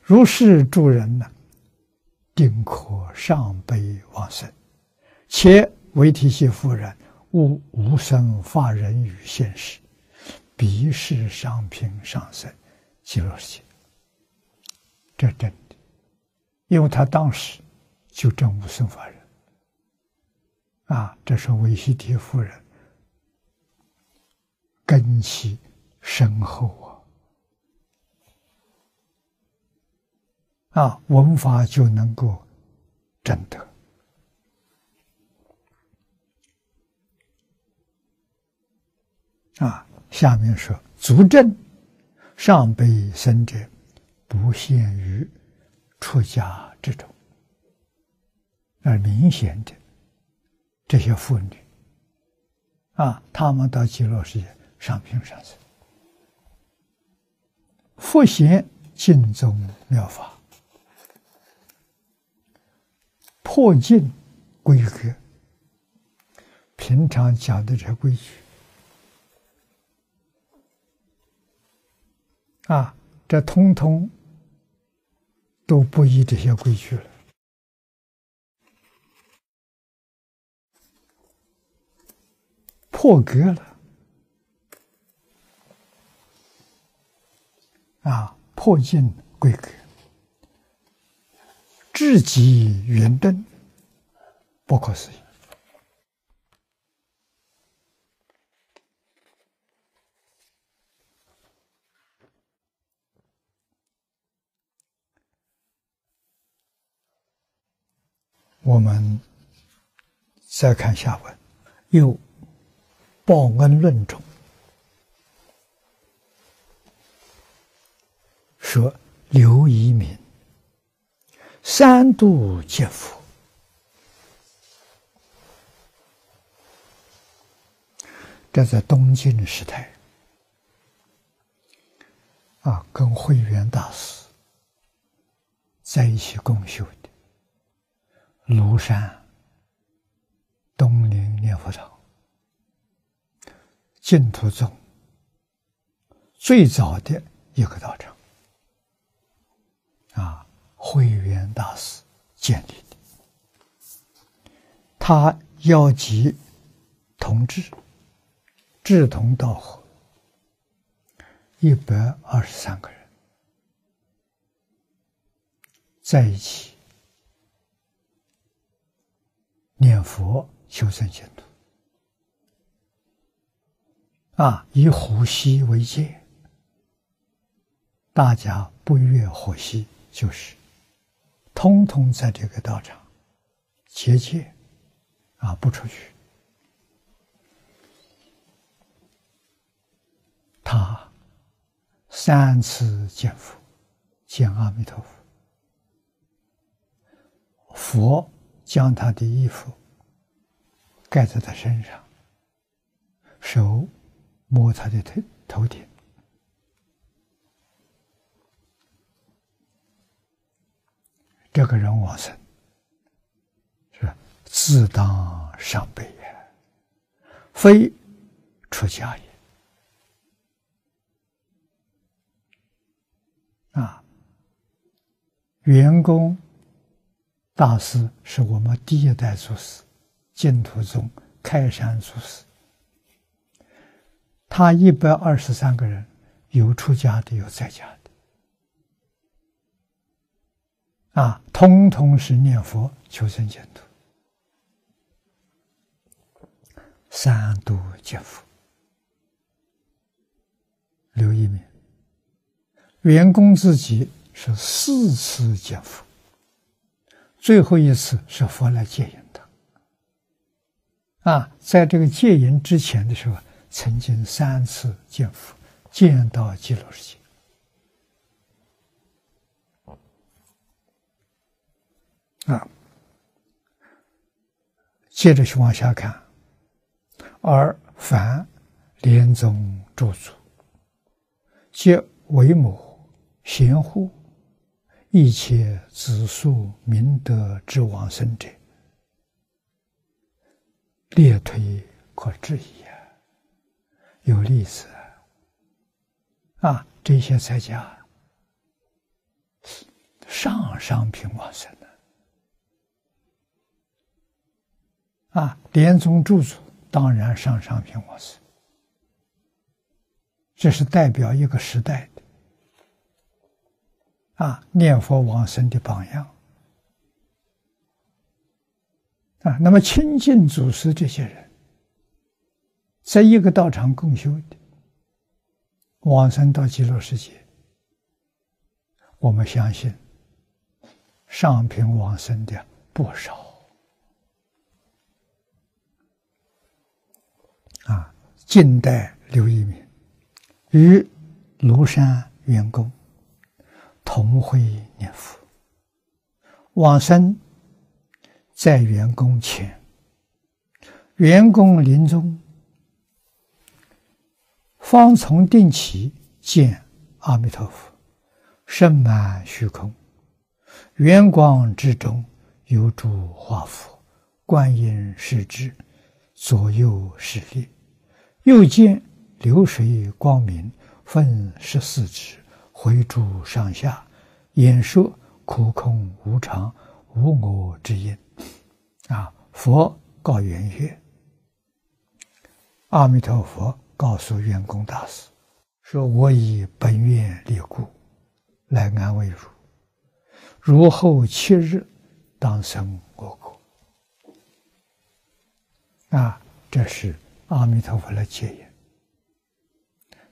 如是诸人呢，定可上悲往生。且为提系夫人，无无生法人与现实，彼是上品上生，极乐世界，这真的，因为他当时就证无生法人，啊，这是维西提夫人根基深厚啊，啊，文法就能够证得。啊，下面说足证上辈生者，不限于出家之中，而明显的这些妇女，啊，他们到极乐世界上品上生，复显净宗妙法，破尽规格，平常讲的这些规矩。啊，这通通都不依这些规矩了，破格了，啊，破尽规格，至极圆顿，不可思议。我们再看下文，又报恩论中说：“刘一民三度见佛，这在东晋时代啊，跟慧远大师在一起共修。”庐山东林念佛堂，净土宗最早的一个道场，啊，慧远大师建立的。他邀集同志，志同道合，一百二十三个人在一起。念佛求生净土，啊，以呼吸为戒，大家不越呼吸，就是通通在这个道场结界，啊，不出去。他三次见佛，见阿弥陀佛，佛。将他的衣服盖在他身上，手摸他的头头顶，这个人往生是自当上辈也，非出家也啊，员工。大师是我们第一代祖师，净土宗开山祖师。他一百二十三个人，有出家的，有在家的，啊，通通是念佛求生净土，三度见佛。刘一鸣，员工自己是四次见佛。最后一次是佛来戒引他，啊，在这个戒引之前的时候，曾经三次见佛，见到极乐世界。啊，接着去往下看，而凡莲宗诸祖，皆为母贤护。一切子数明德之往生者，列推可质疑啊！有例子啊，这些在家上上品往生的啊，莲宗住祖当然上上品往生，这是代表一个时代啊，念佛往生的榜样啊。那么亲近祖师这些人，在一个道场共修的，往生到极乐世界，我们相信上品往生的不少啊。近代刘一敏与庐山员工。同会念佛，往生在员工前，员工临终，方从定起见阿弥陀佛，身满虚空，圆光之中有诸华佛，观音是之，左右是列，又见流水光明分十四支。回诸上下，演说苦空无常无我之因，啊！佛告圆月，阿弥陀佛告诉圆公大师，说我以本愿力故，来安慰汝。汝后七日，当生我国。啊！这是阿弥陀佛的戒言。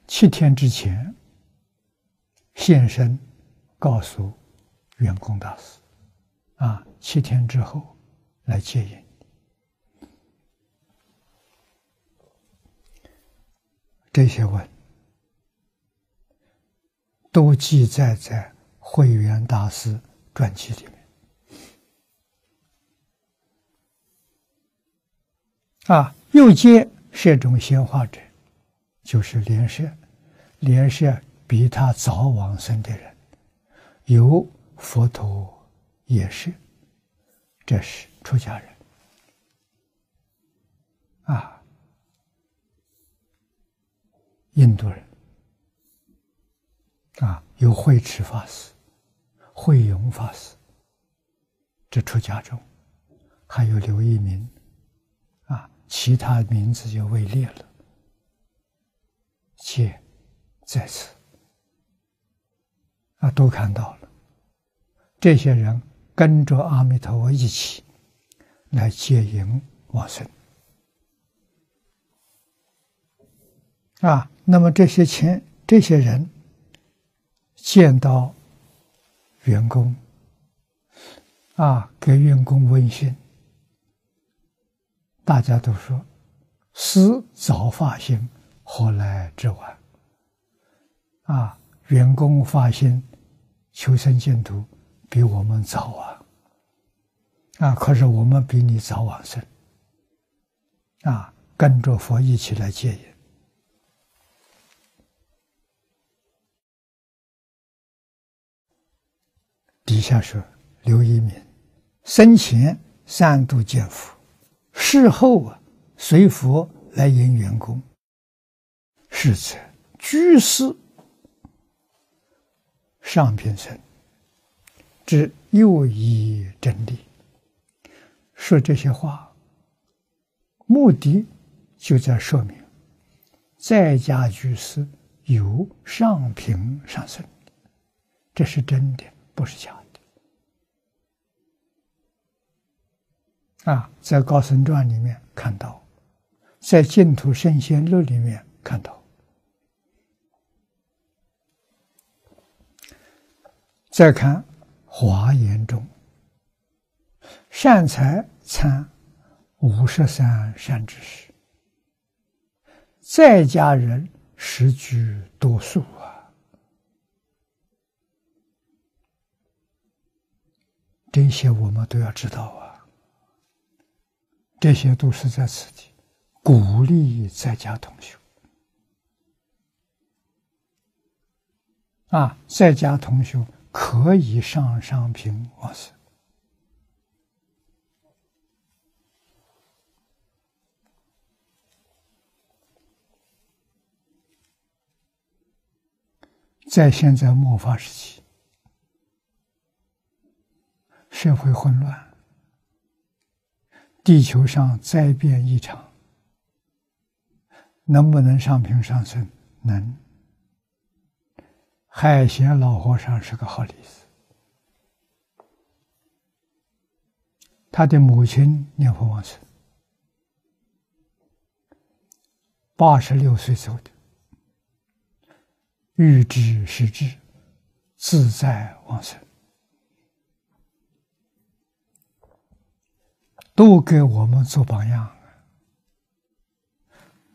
七天之前。现身，告诉圆工大师：“啊，七天之后来接引。”这些文都记载在慧远大师传记里面。啊，又接摄种显化者，就是莲社，莲社。比他早往生的人，有佛陀也是，这是出家人啊，印度人啊，有慧持法师、慧勇法师，这出家中，还有刘一民啊，其他名字就未列了，且在此。啊，都看到了，这些人跟着阿弥陀佛一起来接引往生。啊，那么这些钱，这些人见到员工，啊，给员工问讯，大家都说：“师早发心，何来之晚？”啊，员工发心。求生净土比我们早啊！啊，可是我们比你早往生啊，跟着佛一起来戒烟。底下说刘一民生前三度见佛，事后啊随佛来迎员工，是者居士。上品僧之又一真理，说这些话，目的就在说明，在家居士有上品上生，这是真的，不是假的。啊，在《高僧传》里面看到，在《净土圣贤录》里面看到。再看华严中，善财参五十三善知识，在家人十居多数啊！这些我们都要知道啊，这些都是在此地鼓励在家同学啊，在家同学。可以上上品往生，在现在末法时期，社会混乱，地球上灾变异常，能不能上平上生？能。海贤老和尚是个好例子。他的母亲念佛往生，八十六岁走的，欲知是知，自在往生，都给我们做榜样，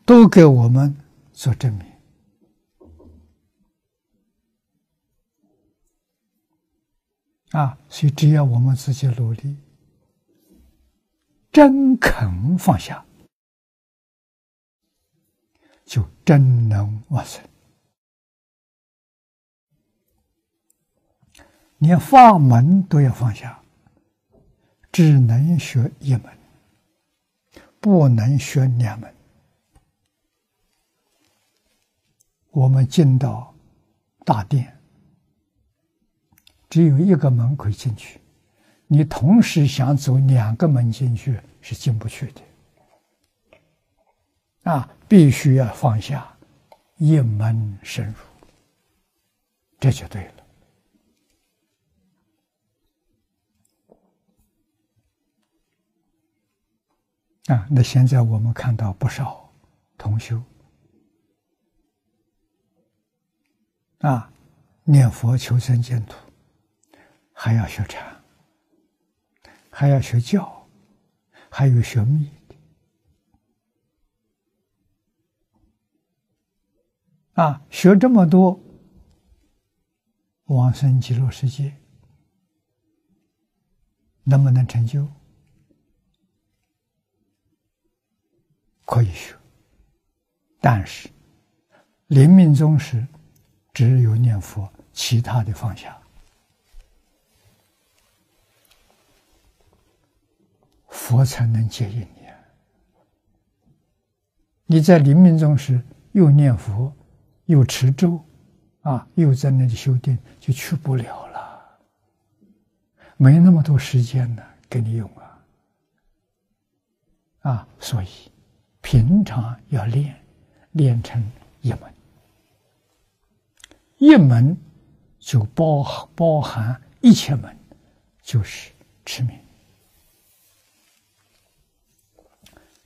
都给我们做证明。啊，所以只要我们自己努力。真肯放下，就真能往生。连法门都要放下，只能学一门，不能学两门。我们进到大殿，只有一个门可以进去。你同时想走两个门进去是进不去的，啊，必须要放下一门深入，这就对了。啊，那现在我们看到不少同修，啊，念佛求生净土，还要学禅。还要学教，还有学密的啊！学这么多，往生极乐世界能不能成就？可以学，但是临命终时，只有念佛，其他的放下。佛才能接引你。你在临命终时又念佛，又持咒，啊，又在那里修定，就去不了了。没那么多时间呢，给你用啊。啊，所以平常要练，练成一门，一门就包包含一切门，就是持名。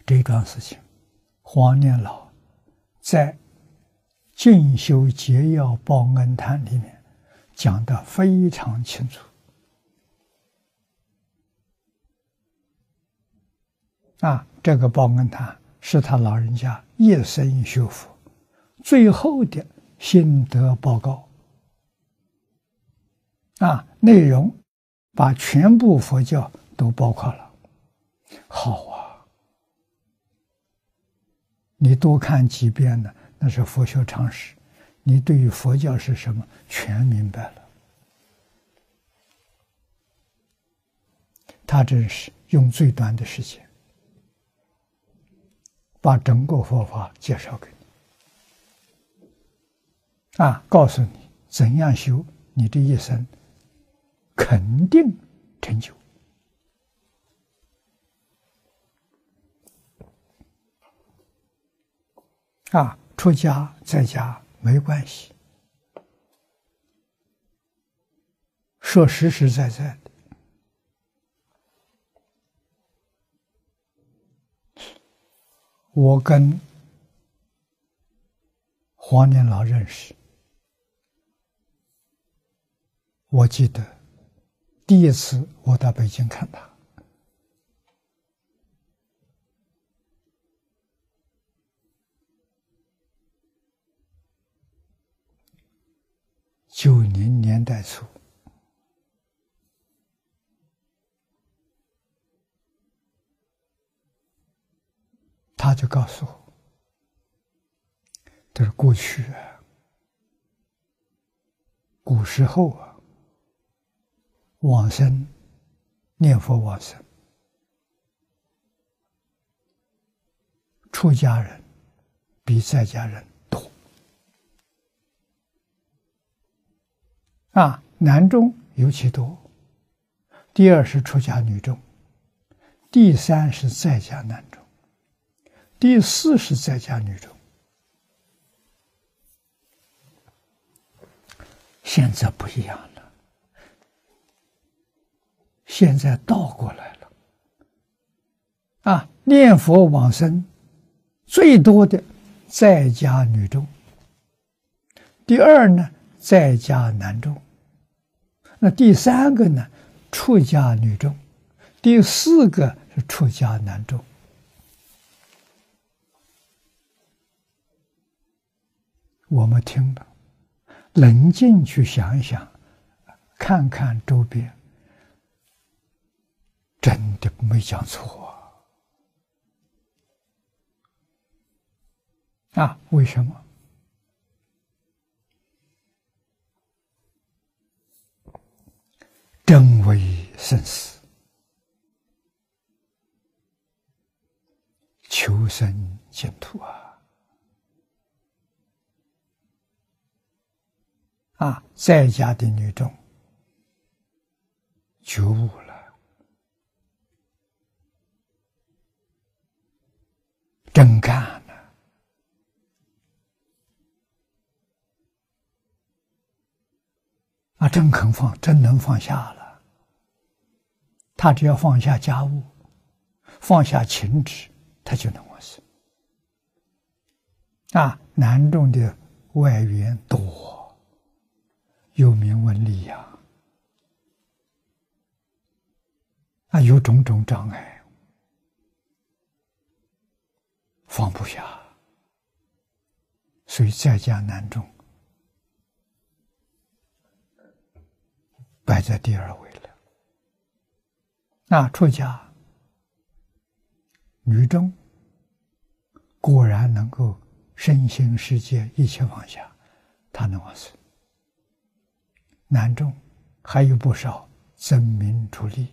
这桩事情，黄念老在《进修结要报恩谈》里面讲的非常清楚。啊，这个报恩谈是他老人家一生修佛最后的心得报告。啊，内容把全部佛教都包括了，好啊。你多看几遍呢？那是佛学常识，你对于佛教是什么全明白了。他真是用最短的时间，把整个佛法介绍给你，啊，告诉你怎样修，你这一生肯定成就。啊，出家在家没关系，说实实在在的。我跟黄年老认识，我记得第一次我到北京看他。九零年代初，他就告诉我：“这是过去啊，古时候啊，往生念佛往生，出家人比在家人。”啊，男众尤其多，第二是出家女众，第三是在家男众，第四是在家女众。现在不一样了，现在倒过来了。啊，念佛往生最多的在家女众，第二呢，在家男众，那第三个呢，出家女众，第四个是出家男众。我们听了，冷静去想一想，看看周边，真的没讲错啊！啊，为什么？真为生死，求生净土啊！啊，在家的女众觉悟了，真干了啊！真肯放，真能放下了。他只要放下家务，放下情执，他就能完事。啊，男众的外缘多。有名闻利呀，啊，有种种障碍，放不下，所以在家难中，摆在第二位了。那出家女中，果然能够身心世界一切放下，他能往生。难中还有不少争名逐利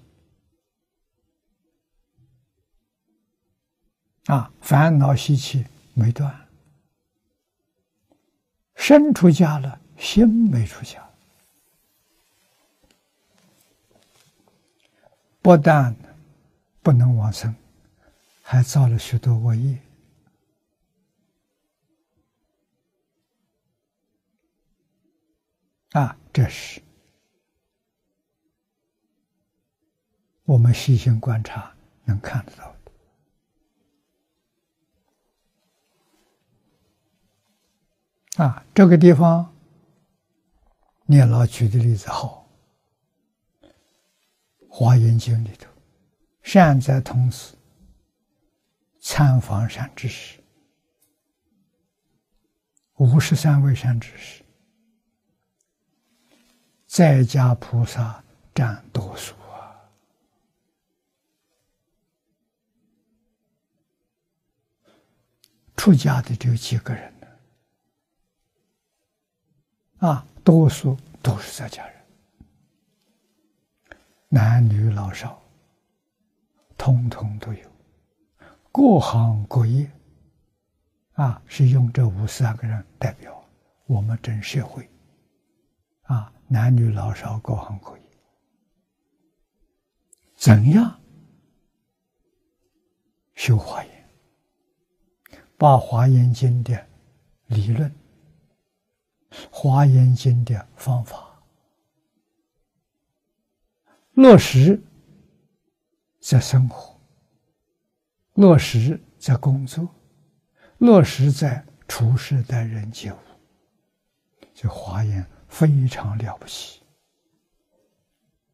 啊，烦恼习气没断，身出家了，心没出家，不但不能往生，还造了许多恶业。啊，这是我们细心观察能看得到的。啊，这个地方，念老举的例子好，《华严经》里头，善哉同时参访善知识，五十三位善知识。在家菩萨占多数啊！出家的只有几个人呢？啊，多数都是在家人，男女老少，通通都有，各行各业，啊，是用这五十二个人代表我们整社会，啊。男女老少各行各业，怎样修华严？把《华严经》的理论、《华严经》的方法落实在生活，落实在工作，落实在处事待人接物，这华严。非常了不起，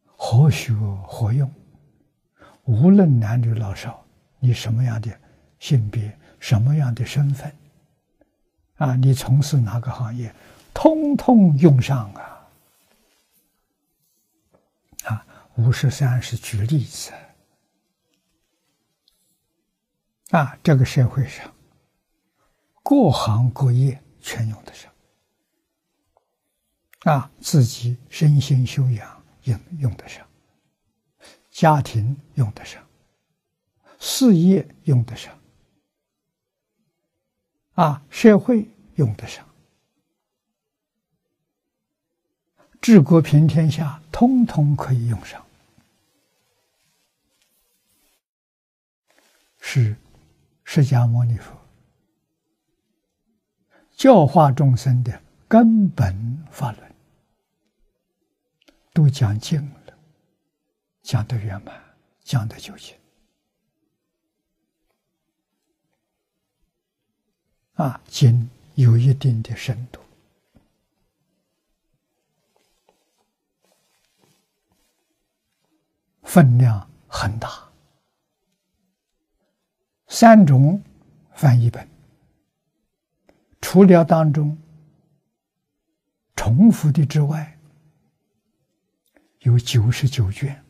何学何用？无论男女老少，你什么样的性别，什么样的身份，啊，你从事哪个行业，通通用上啊！啊，五十三是举例子，啊，这个社会上，各行各业全用得上。啊，自己身心修养用用得上，家庭用得上，事业用得上，啊，社会用得上，治国平天下，通通可以用上，是释迦牟尼佛教化众生的根本法论。都讲尽了，讲得圆满，讲得究竟。啊，经有一定的深度，分量很大。三种翻译本，除了当中重复的之外，有九十九卷。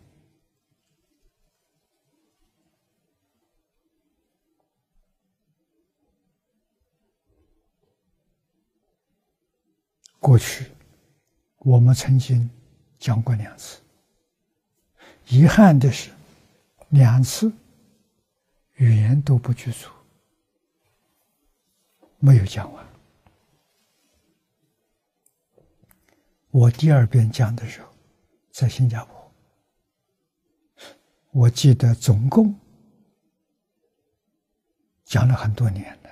过去我们曾经讲过两次，遗憾的是，两次语言都不具足，没有讲完。我第二遍讲的时候，在新加坡，我记得总共讲了很多年了，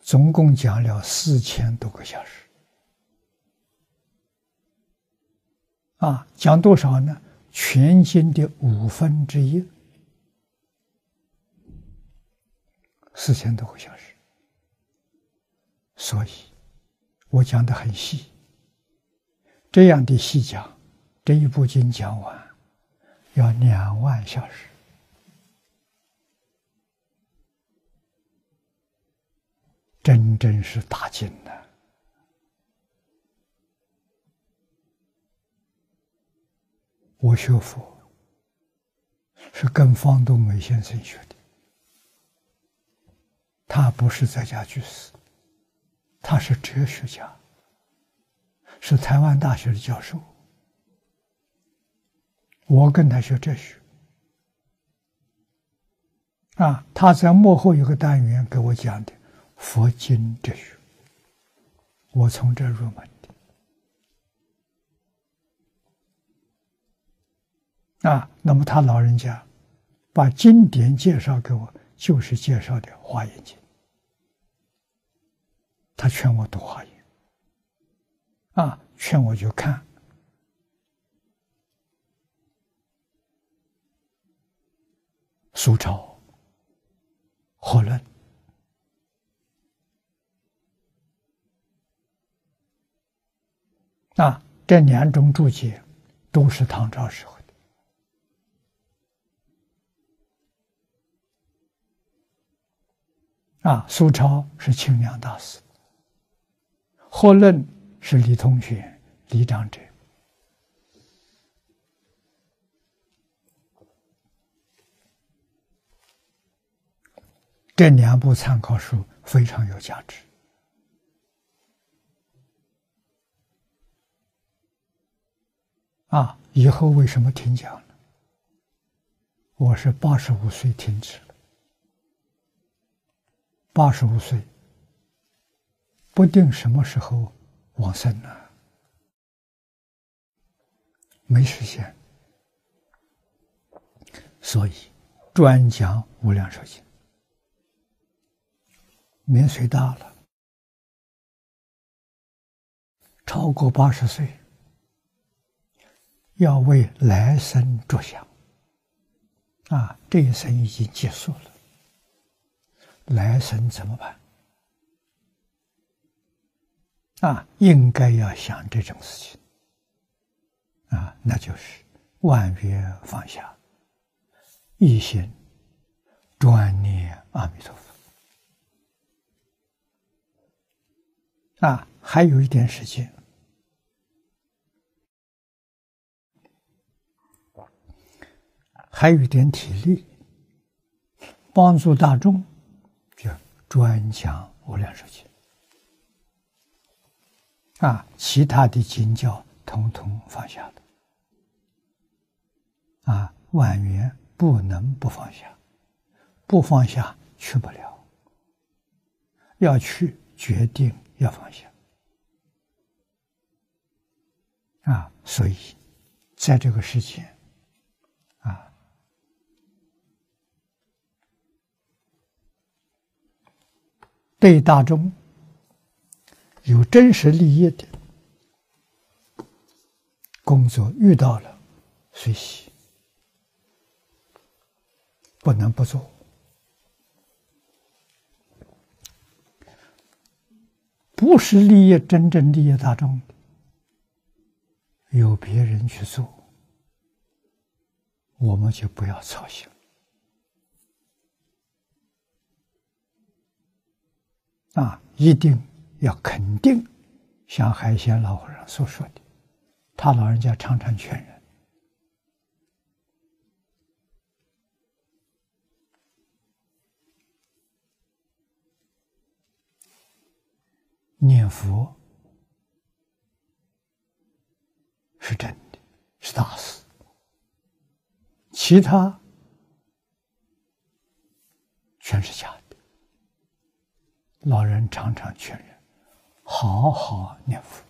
总共讲了四千多个小时。啊，讲多少呢？全经的五分之一，四千多个小时。所以，我讲的很细。这样的细讲，这一部经讲完，要两万小时，真正是大经的。我学佛是跟方东美先生学的，他不是在家居士，他是哲学家，是台湾大学的教授。我跟他学哲学，啊，他在幕后有个单元给我讲的佛经哲学，我从这入门的。啊，那么他老人家把经典介绍给我，就是介绍的《华严经》。他劝我读《华严》，啊，劝我去看苏超、何论啊，这两种注解都是唐朝时候的。啊，苏超是清凉大师，霍论是李同学、李长者，这两部参考书非常有价值。啊，以后为什么停讲了？我是八十五岁停止了。八十五岁，不定什么时候往生呢？没实现，所以专讲《无量寿经》。年岁大了，超过八十岁，要为来生着想。啊，这一生已经结束了。来生怎么办？啊，应该要想这种事情。啊，那就是万别放下，一心专念阿弥陀佛。啊，还有一点时间，还有一点体力，帮助大众。就专讲无量寿经啊，其他的经教统统放下的。啊，万缘不能不放下，不放下去不了，要去决定要放下。啊，所以在这个世界。对大众有真实利益的，工作遇到了，随喜，不能不做。不是利益真正利益大众的，有别人去做，我们就不要操心。啊，一定要肯定，像海鲜老和尚所说的，他老人家常常劝人。念佛是真的，是大事，其他全是假的。老人常常劝人。好好念佛，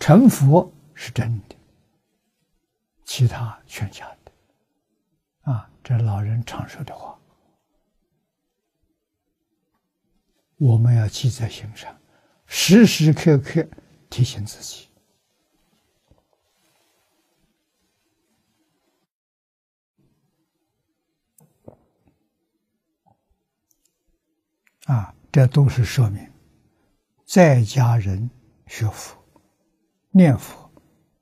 成佛是真的，其他全假的。啊，这老人常说的话，我们要记在心上，时时刻刻提醒自己。啊，这都是说明，在家人学佛、念佛、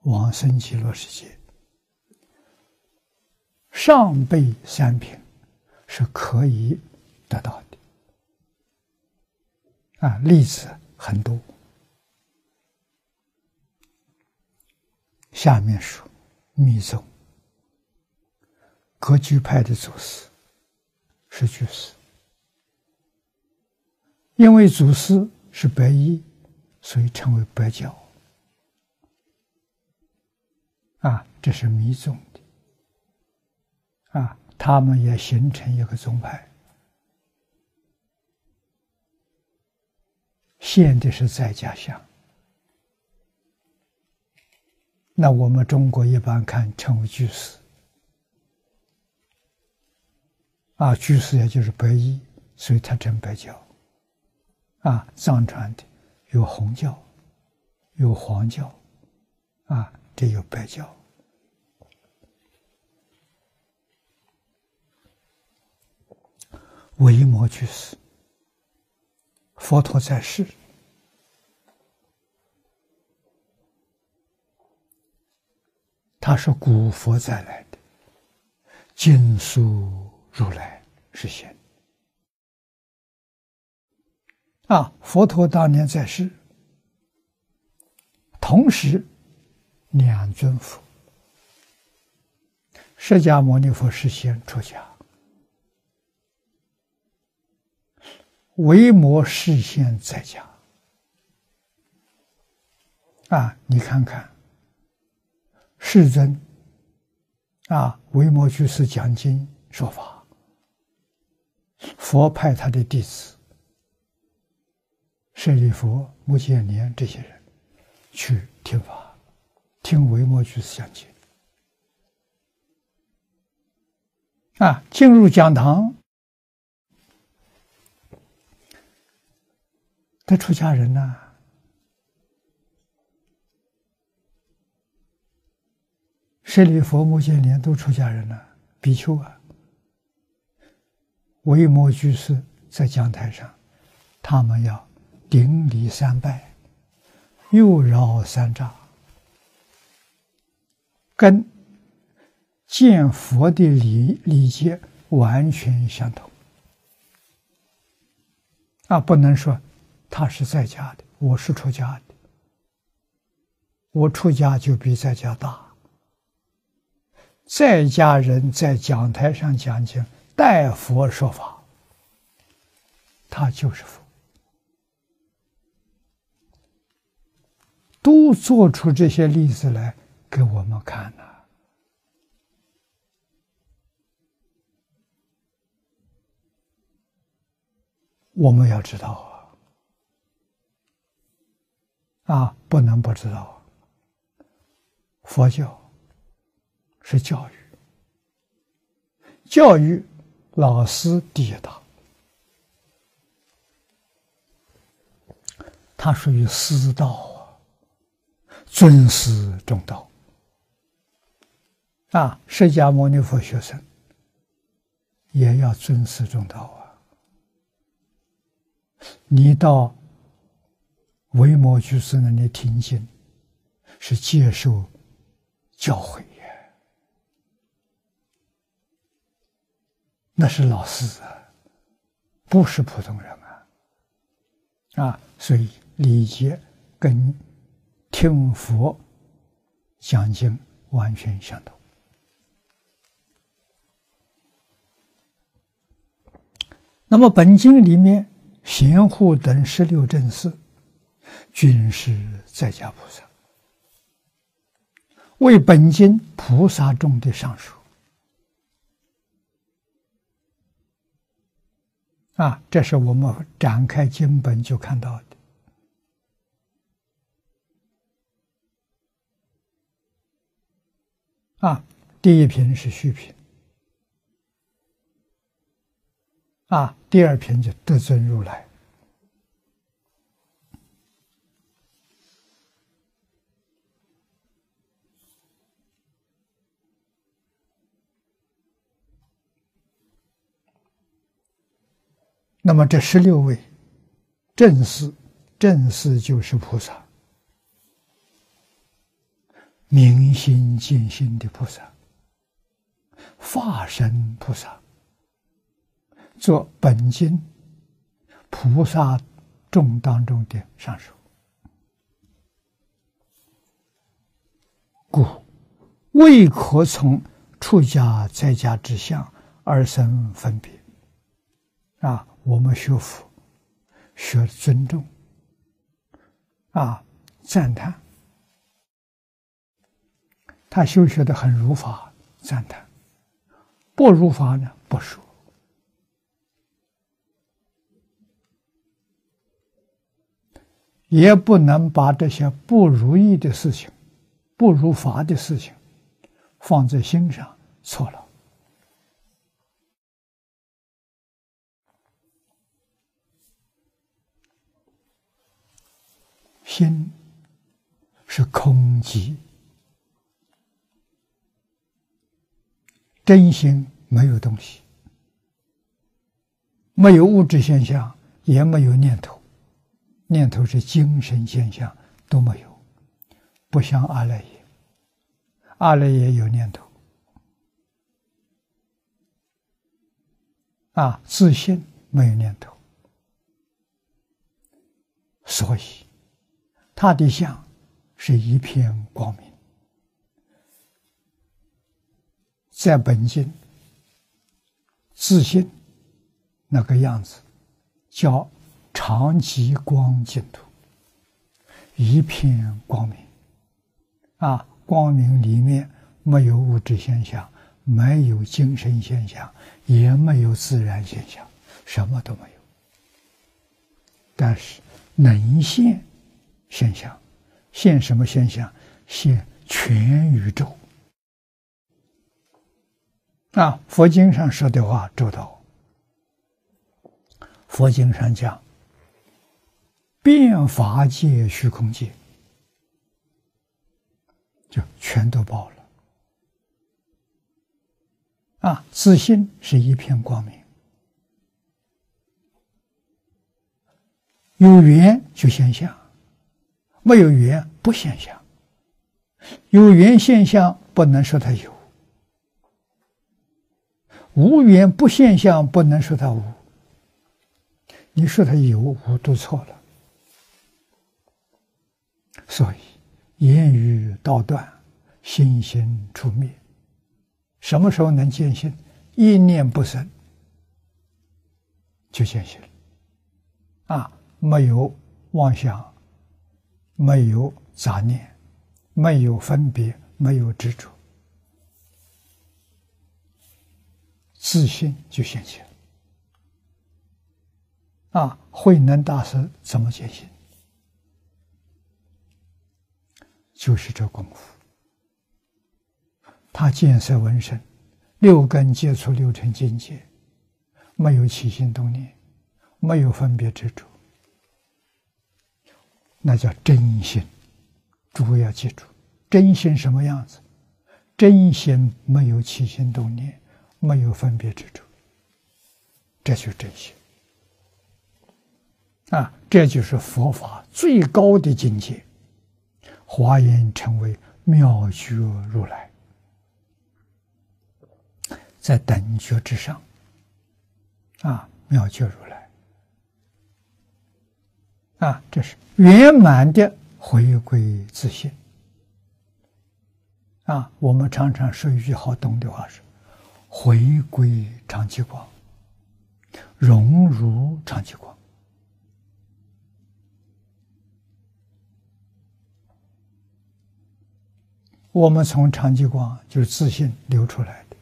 往生极乐世界，上辈三品是可以得到的。啊，例子很多。下面说密宗格局派的祖师是居士。因为祖师是白衣，所以称为白教。啊，这是密宗的。啊，他们也形成一个宗派。现的是在家乡。那我们中国一般看称为居士。啊，居士也就是白衣，所以他称白教。啊，藏传的有红教，有黄教，啊，这有白教。维摩居士，佛陀在世，他是古佛再来的，经书如来是现。啊，佛陀当年在世，同时两尊佛，释迦牟尼佛是先出家，维摩示现在家。啊，你看看，世尊，啊，维摩居士讲经说法，佛派他的弟子。舍利弗、目犍连这些人去听法，听维摩居士讲经。啊，进入讲堂，的出家人呐，舍利弗、目犍连都出家人了，比丘啊，维摩居士在讲台上，他们要。顶礼三拜，又绕三匝，跟见佛的礼礼节完全相同。啊，不能说他是在家的，我是出家的，我出家就比在家大。在家人在讲台上讲经，代佛说法，他就是佛。都做出这些例子来给我们看了。我们要知道啊，啊，不能不知道。佛教是教育，教育老师第一大，它属于师道。尊师重道。啊，释迦牟尼佛学生也要尊师重道啊！你到维摩居士那里听经，是接受教诲呀，那是老师啊，不是普通人啊！啊，所以礼节跟听佛讲经完全相同。那么本经里面，贤护等十六正士，均是在家菩萨，为本经菩萨众的上书。啊，这是我们展开经本就看到的。啊，第一品是虚品。啊，第二篇就得尊如来。那么这十六位正士，正士就是菩萨，明心见性的菩萨，化身菩萨。做本经菩萨众当中的上首，故为何从出家在家之相而生分别。啊，我们学佛学尊重，啊，赞叹，他修学的很如法，赞叹；不如法呢，不说。也不能把这些不如意的事情、不如法的事情放在心上，错了。心是空寂，真心没有东西，没有物质现象，也没有念头。念头是精神现象，都没有，不像阿赖耶。阿赖耶有念头，啊，自信没有念头，所以他的相是一片光明，在本经自信那个样子，叫。长极光净土，一片光明，啊，光明里面没有物质现象，没有精神现象，也没有自然现象，什么都没有。但是能现现象，现什么现象？现全宇宙。啊，佛经上说的话周到。佛经上讲。变法界、虚空界，就全都报了。啊，自信是一片光明，有缘就现象，没有缘不现象。有缘现象不能说它有，无缘不现象不能说它无。你说它有无都错了。所以，言语道断，心心出灭。什么时候能见性？一念不生，就见性了。啊，没有妄想，没有杂念，没有分别，没有执着，自信就显现前。啊，慧能大师怎么见性？就是这功夫，他见色闻声，六根接触六尘境界，没有起心动念，没有分别执着，那叫真心诸位要记住，真心什么样子？真心没有起心动念，没有分别执着，这就是真心。啊，这就是佛法最高的境界。华严成为妙觉如来，在等觉之上。啊，妙觉如来。啊，这是圆满的回归自信。啊，我们常常说一句好懂的话是：“回归常寂光，融入常寂光。”我们从常寂光就是自信流出来的，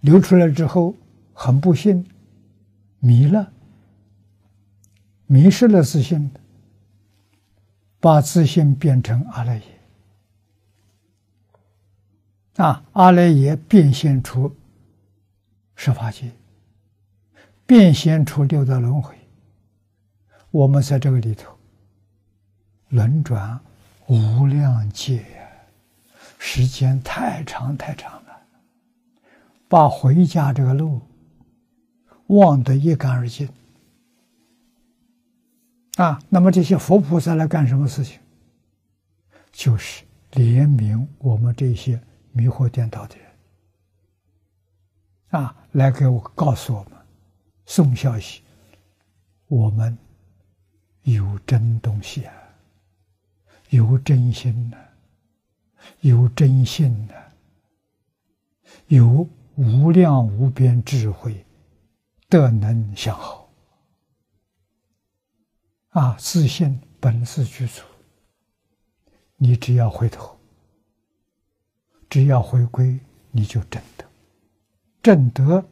流出来之后很不幸迷了，迷失了自信，把自信变成阿赖耶，啊，阿赖耶变现出十法界，变现出六道轮回。我们在这个里头轮转无量劫，时间太长太长了，把回家这个路忘得一干二净。啊，那么这些佛菩萨来干什么事情？就是怜悯我们这些迷惑颠倒的人，啊，来给我告诉我们送消息，我们。有真东西啊，有真心呐，有真性呐，有无量无边智慧，德能相好啊！自信本自具足，你只要回头，只要回归，你就真得，正得，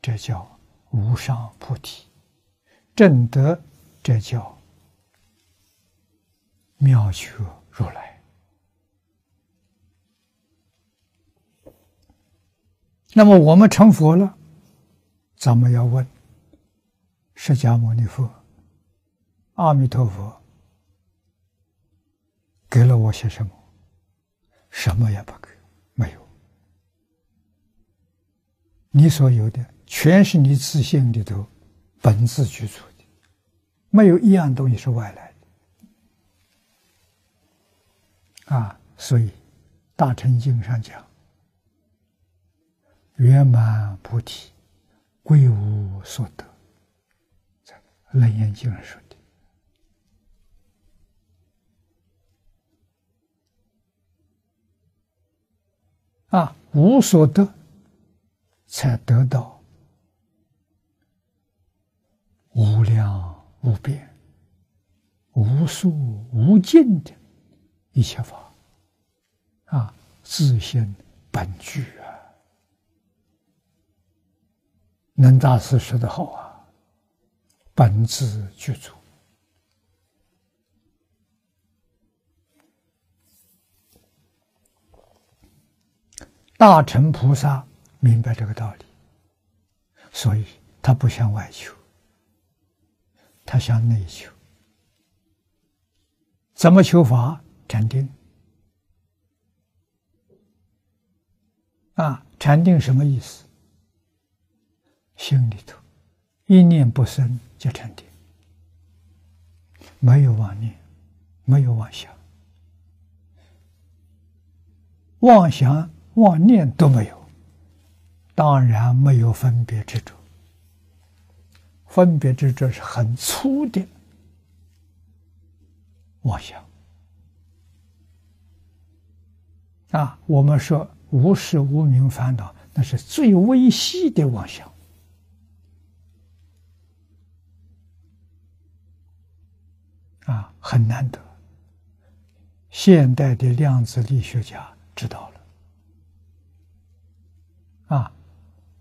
这叫无上菩提，正得，这叫。妙觉如来。那么我们成佛了，咱们要问释迦牟尼佛、阿弥陀佛给了我些什么？什么也不给，没有。你所有的，全是你自信里头本自具足的，没有一样东西是外来的。啊，所以《大乘经》上讲：“圆满菩提，归无所得。”在《楞严经》上说的。啊，无所得，才得到无量无边、无数无尽的。一切法，啊，自性本具啊！能大师说的好啊，本自具足。大乘菩萨明白这个道理，所以他不向外求，他向内求。怎么求法？禅定啊，禅定什么意思？心里头一念不生叫禅定，没有妄念，没有妄想，妄想妄念都没有，当然没有分别执着。分别执着是很粗的妄想。啊，我们说无事无明烦恼，那是最微细的妄想，啊，很难得。现代的量子力学家知道了，啊，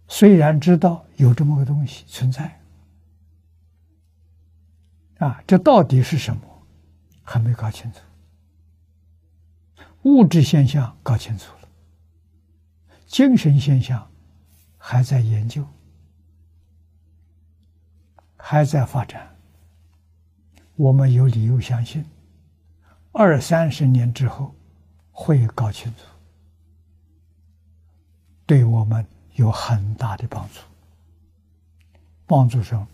虽然知道有这么个东西存在，啊，这到底是什么，还没搞清楚。物质现象搞清楚了，精神现象还在研究，还在发展，我们有理由相信，二三十年之后会搞清楚，对我们有很大的帮助。帮助上，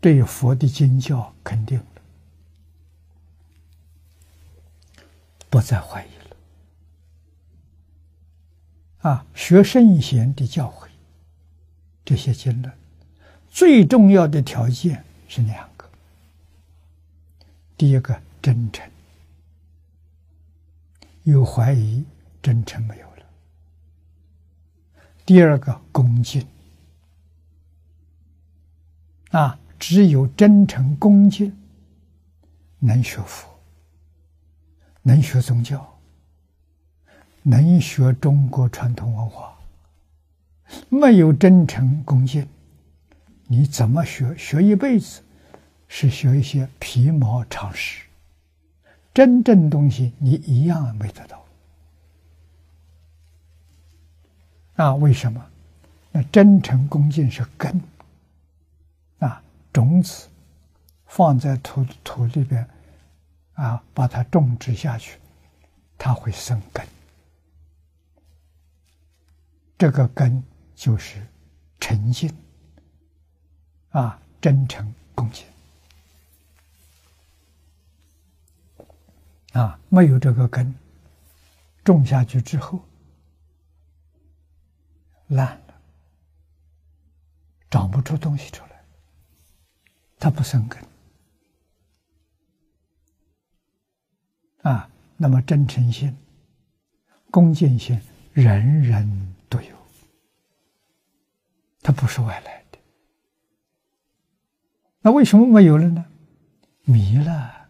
对佛的经教肯定了，不再怀疑了。啊，学圣贤的教诲，这些经论，最重要的条件是两个：第一个真诚，有怀疑，真诚没有；第二个恭敬。啊，只有真诚恭敬，能学佛，能学宗教，能学中国传统文化。没有真诚恭敬，你怎么学？学一辈子，是学一些皮毛常识，真正东西你一样没得到。啊，为什么？那真诚恭敬是根啊。种子放在土土里边，啊，把它种植下去，它会生根。这个根就是诚信，啊，真诚恭敬。啊，没有这个根，种下去之后烂了，长不出东西出来。它不生根啊！那么真诚心、恭敬心，人人都有，它不是外来的。那为什么没有了呢？迷了，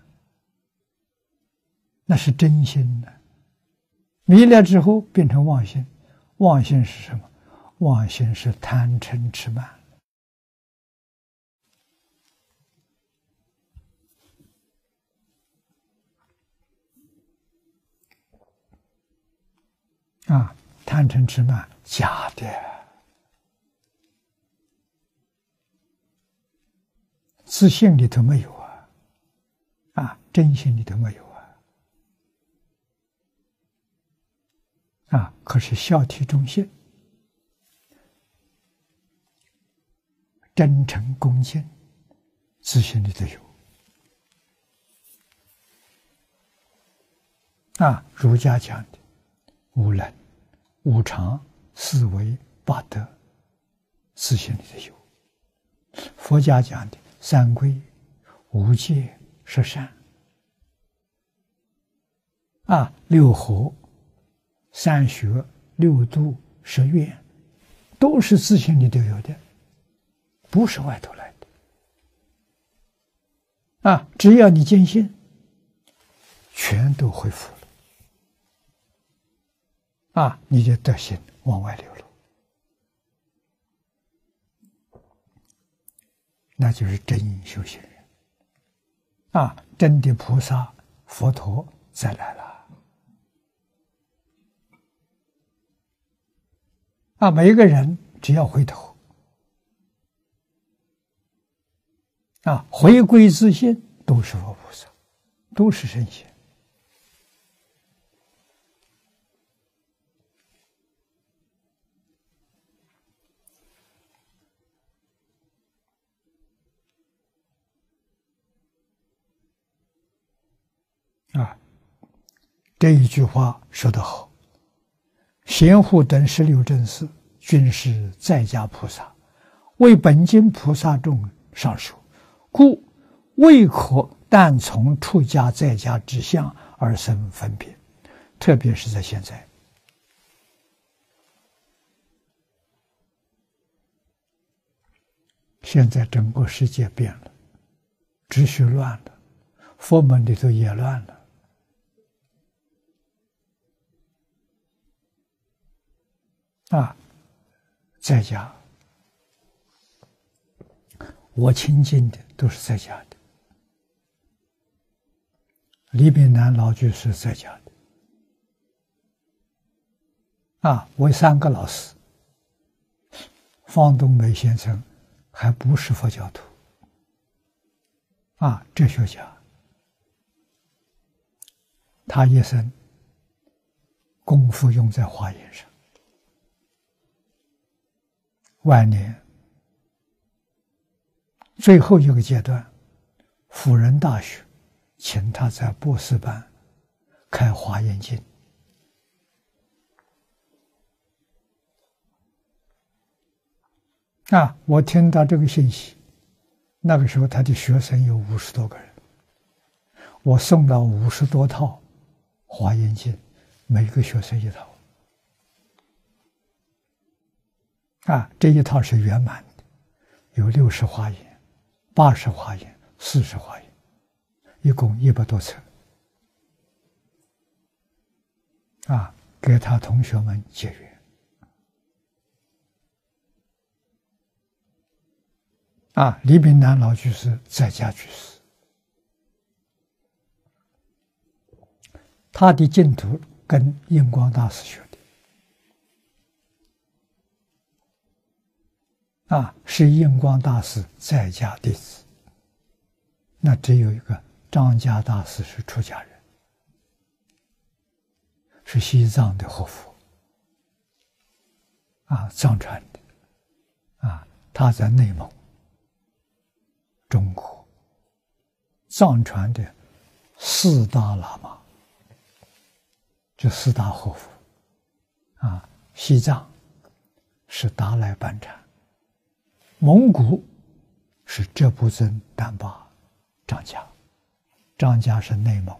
那是真心的。迷了之后变成妄心，妄心是什么？妄心是贪嗔痴慢。啊，贪嗔痴慢，假的，自信里头没有啊，啊，真心里头没有啊，啊，可是孝悌忠信、真诚恭敬，自信里头有。啊，儒家讲的无能。五常、四维、八德，自信里头有；佛家讲的三规、五戒、十善，啊，六合、三学、六度、十愿，都是自信里头有的，不是外头来的。啊，只要你坚信，全都恢复了。啊，你就德行往外流露，那就是真修行人。啊，真的菩萨、佛陀再来了。啊，每一个人只要回头，啊，回归自信，都是佛菩萨，都是圣贤。啊，这一句话说得好。贤护等十六正士均是在家菩萨，为本经菩萨众上说，故未可但从出家在家之相而生分别。特别是在现在，现在整个世界变了，秩序乱了，佛门里头也乱了。啊，在家，我亲近的都是在家的。李炳南老居士在家的。啊，我有三个老师，方东梅先生还不是佛教徒，啊，哲学家，他一生功夫用在华严上，晚年最后一个阶段，辅仁大学请他在博士班开华严经。啊，我听到这个信息。那个时候，他的学生有五十多个人，我送了五十多套《华严经》，每个学生一套。啊，这一套是圆满的，有六十华严、八十华严、四十华严，一共一百多册。啊，给他同学们结缘。啊，李炳南老居士在家居士，他的净土跟印光大师学啊，是印光大师在家弟子。那只有一个张家大师是出家人，是西藏的活佛，啊，藏传的，啊，他在内蒙。中国藏传的四大喇嘛，这四大活佛啊。西藏是达赖班禅，蒙古是哲布尊丹巴张家，张家是内蒙，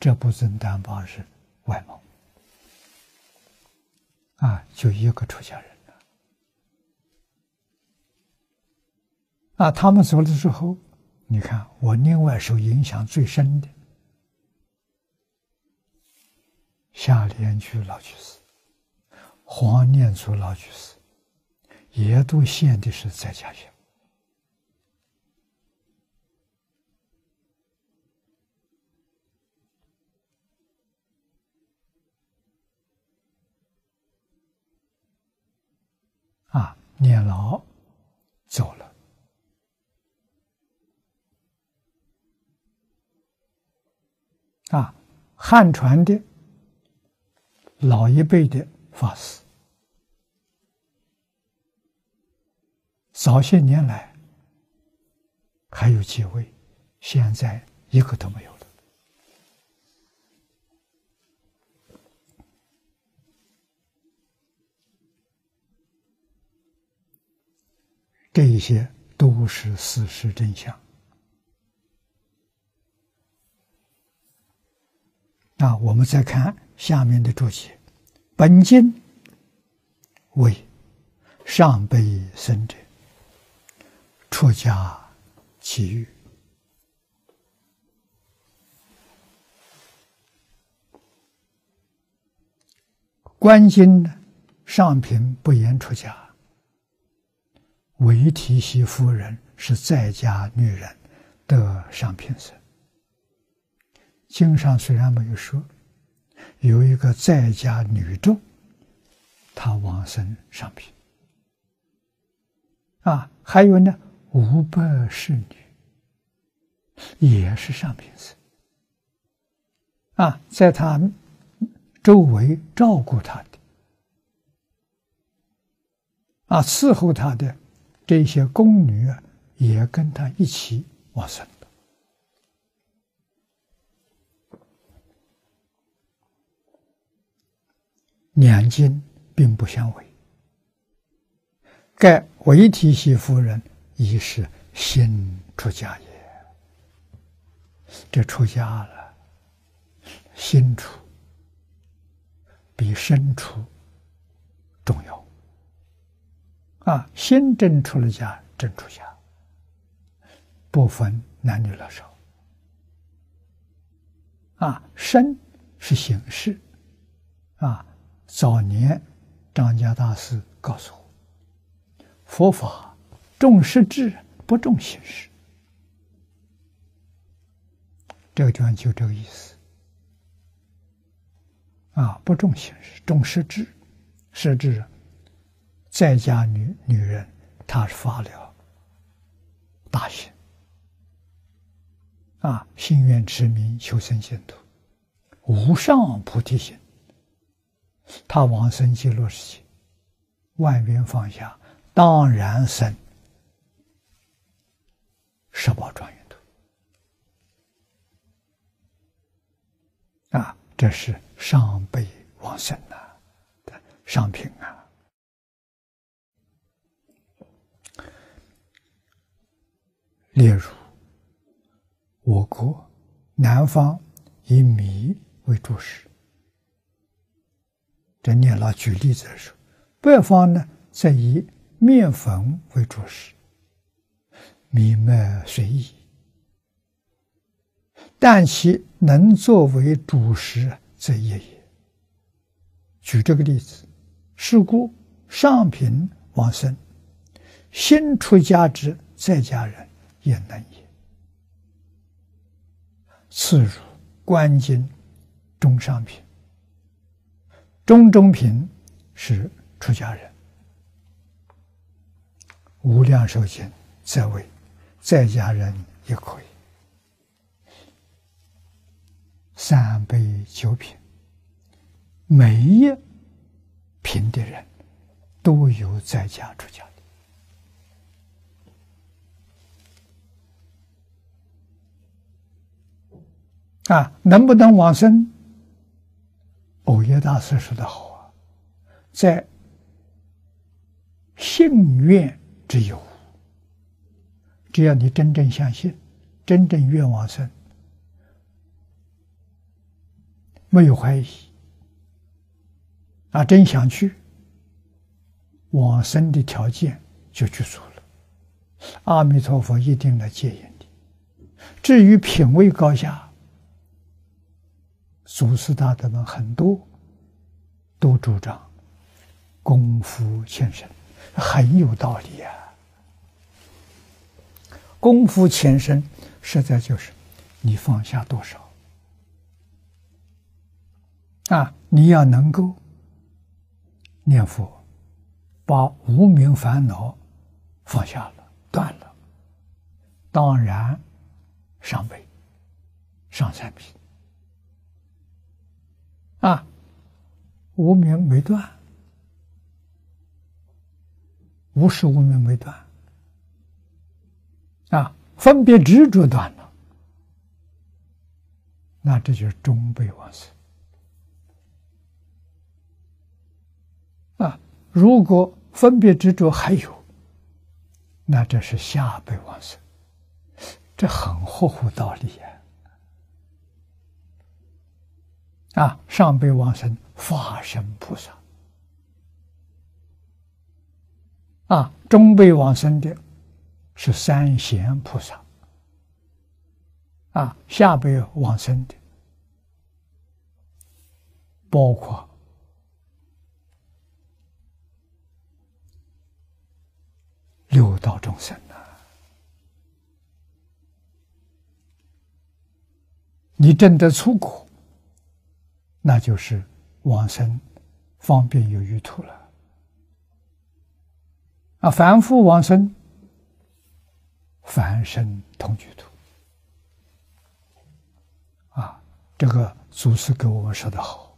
哲布尊丹巴是外蒙啊，就一个出家人。啊，他们走了之后，你看我另外受影响最深的夏莲居老居士、黄念祖老居士，也都现的是在家学。啊，念老走了。啊，汉传的老一辈的法师，早些年来还有几位，现在一个都没有了。这一些都是事实真相。那我们再看下面的注解：本经为上辈生者出家其欲。观经呢，上品不言出家，唯提媳夫人是在家女人得上品生。经上虽然没有说，有一个在家女众，她往生上品。啊，还有呢，五百侍女也是上品生。啊，在他周围照顾他的，啊，伺候他的这些宫女啊，也跟他一起往生。两经并不相违，盖为提系夫人一是新出家也。这出家了，新出比身出重要。啊，新真出了家，真出家，不分男女老少。啊，身是形式，啊。早年，张家大师告诉我：“佛法重实质，不重形式。”这个地方就这个意思啊，不重形式，重实质。实质，在家女女人，她是发了大心啊，心愿持名求生净土，无上菩提心。他往生极乐世界，万缘放下，当然生十宝庄严土。啊，这是上辈往生呐的上品啊。例如，我国南方以米为主食，这念老举例子说；北方呢，则以面粉为主食，米麦随意，但其能作为主食，则也也。举这个例子，是故上品往生，新出家之在家人。也能也。次如观经中上品，中中品是出家人。无量寿经在位，在家人也可以。三杯九品，每一品的人都有在家出家。啊，能不能往生？欧耶大师说的好啊，在信愿之有，只要你真正相信，真正愿往生，没有怀疑，啊，真想去，往生的条件就具足了，阿弥陀佛一定来接引你。至于品位高下，祖师大德们很多都主张功夫前身，很有道理啊。功夫前身实在就是你放下多少啊！你要能够念佛，把无名烦恼放下了、断了，当然上辈、上三品。啊，无名没断，无始无明没断，啊，分别执着断了，那这就是中辈往生。啊，如果分别执着还有，那这是下辈往生，这很合乎道理呀。啊，上辈往生法身菩萨，啊，中辈往生的是三贤菩萨，啊，下辈往生的包括六道众生呐，你真的出国。那就是往生方便有余土了啊！凡夫往生，凡生同居土。啊！这个祖师给我们说的好，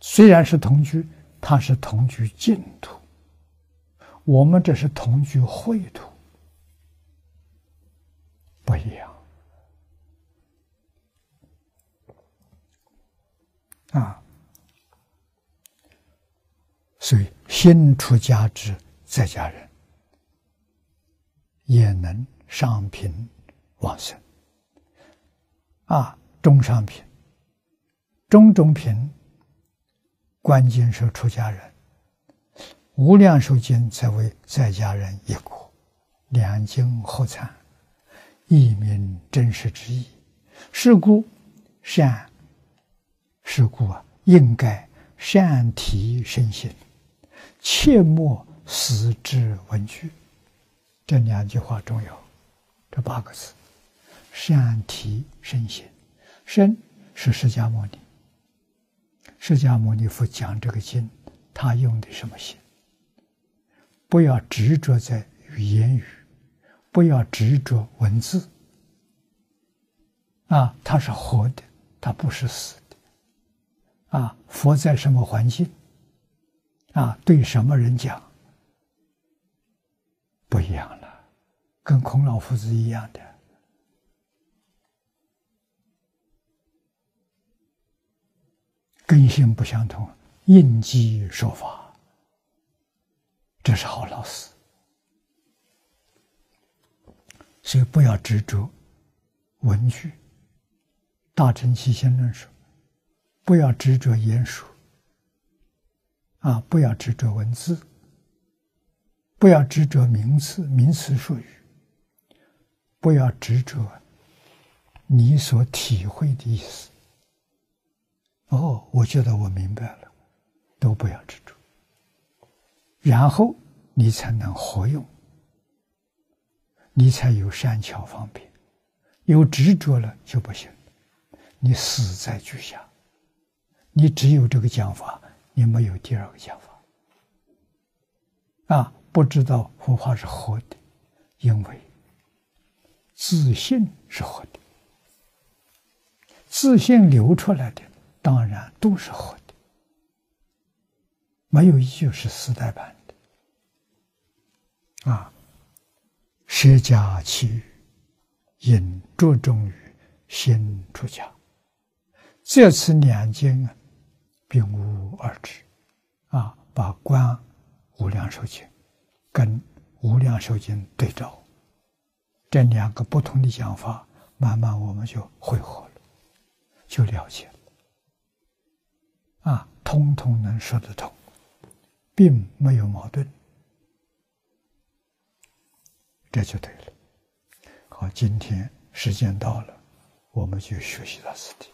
虽然是同居，他是同居净土，我们这是同居秽土，不一样。啊，所以新出家之在家人。也能上品往生。啊，中上品、中中品，关键是出家人。无量寿经则为在家人一国，两经合参，一名真实之意。是故善。是故啊，应该善提身心，切莫死之文具。这两句话重要。这八个字：善提身心。身是释迦牟尼。释迦牟尼佛讲这个经，他用的什么心？不要执着在语言语，不要执着文字，啊，它是活的，它不是死的。啊，佛在什么环境？啊，对什么人讲？不一样了，跟孔老夫子一样的，根性不相同，应机说法，这是好老师。所以不要执着文句。大乘起先论说，不要执着言说，啊，不要执着文字。不要执着名词、名词术语，不要执着你所体会的意思。哦，我觉得我明白了，都不要执着，然后你才能活用，你才有善巧方便。有执着了就不行，你死在句下，你只有这个讲法，你没有第二个讲法，啊。不知道佛法是活的，因为自信是好的，自信流出来的当然都是好的，没有一句是四代版的。啊，舍家弃欲，应着重于心出家，这次两经啊，并无二致。啊，把《观无量寿经》。跟《无量寿经》对照，这两个不同的讲法，慢慢我们就会合了，就了解了。啊，通通能说得通，并没有矛盾，这就对了。好，今天时间到了，我们就学习到此地。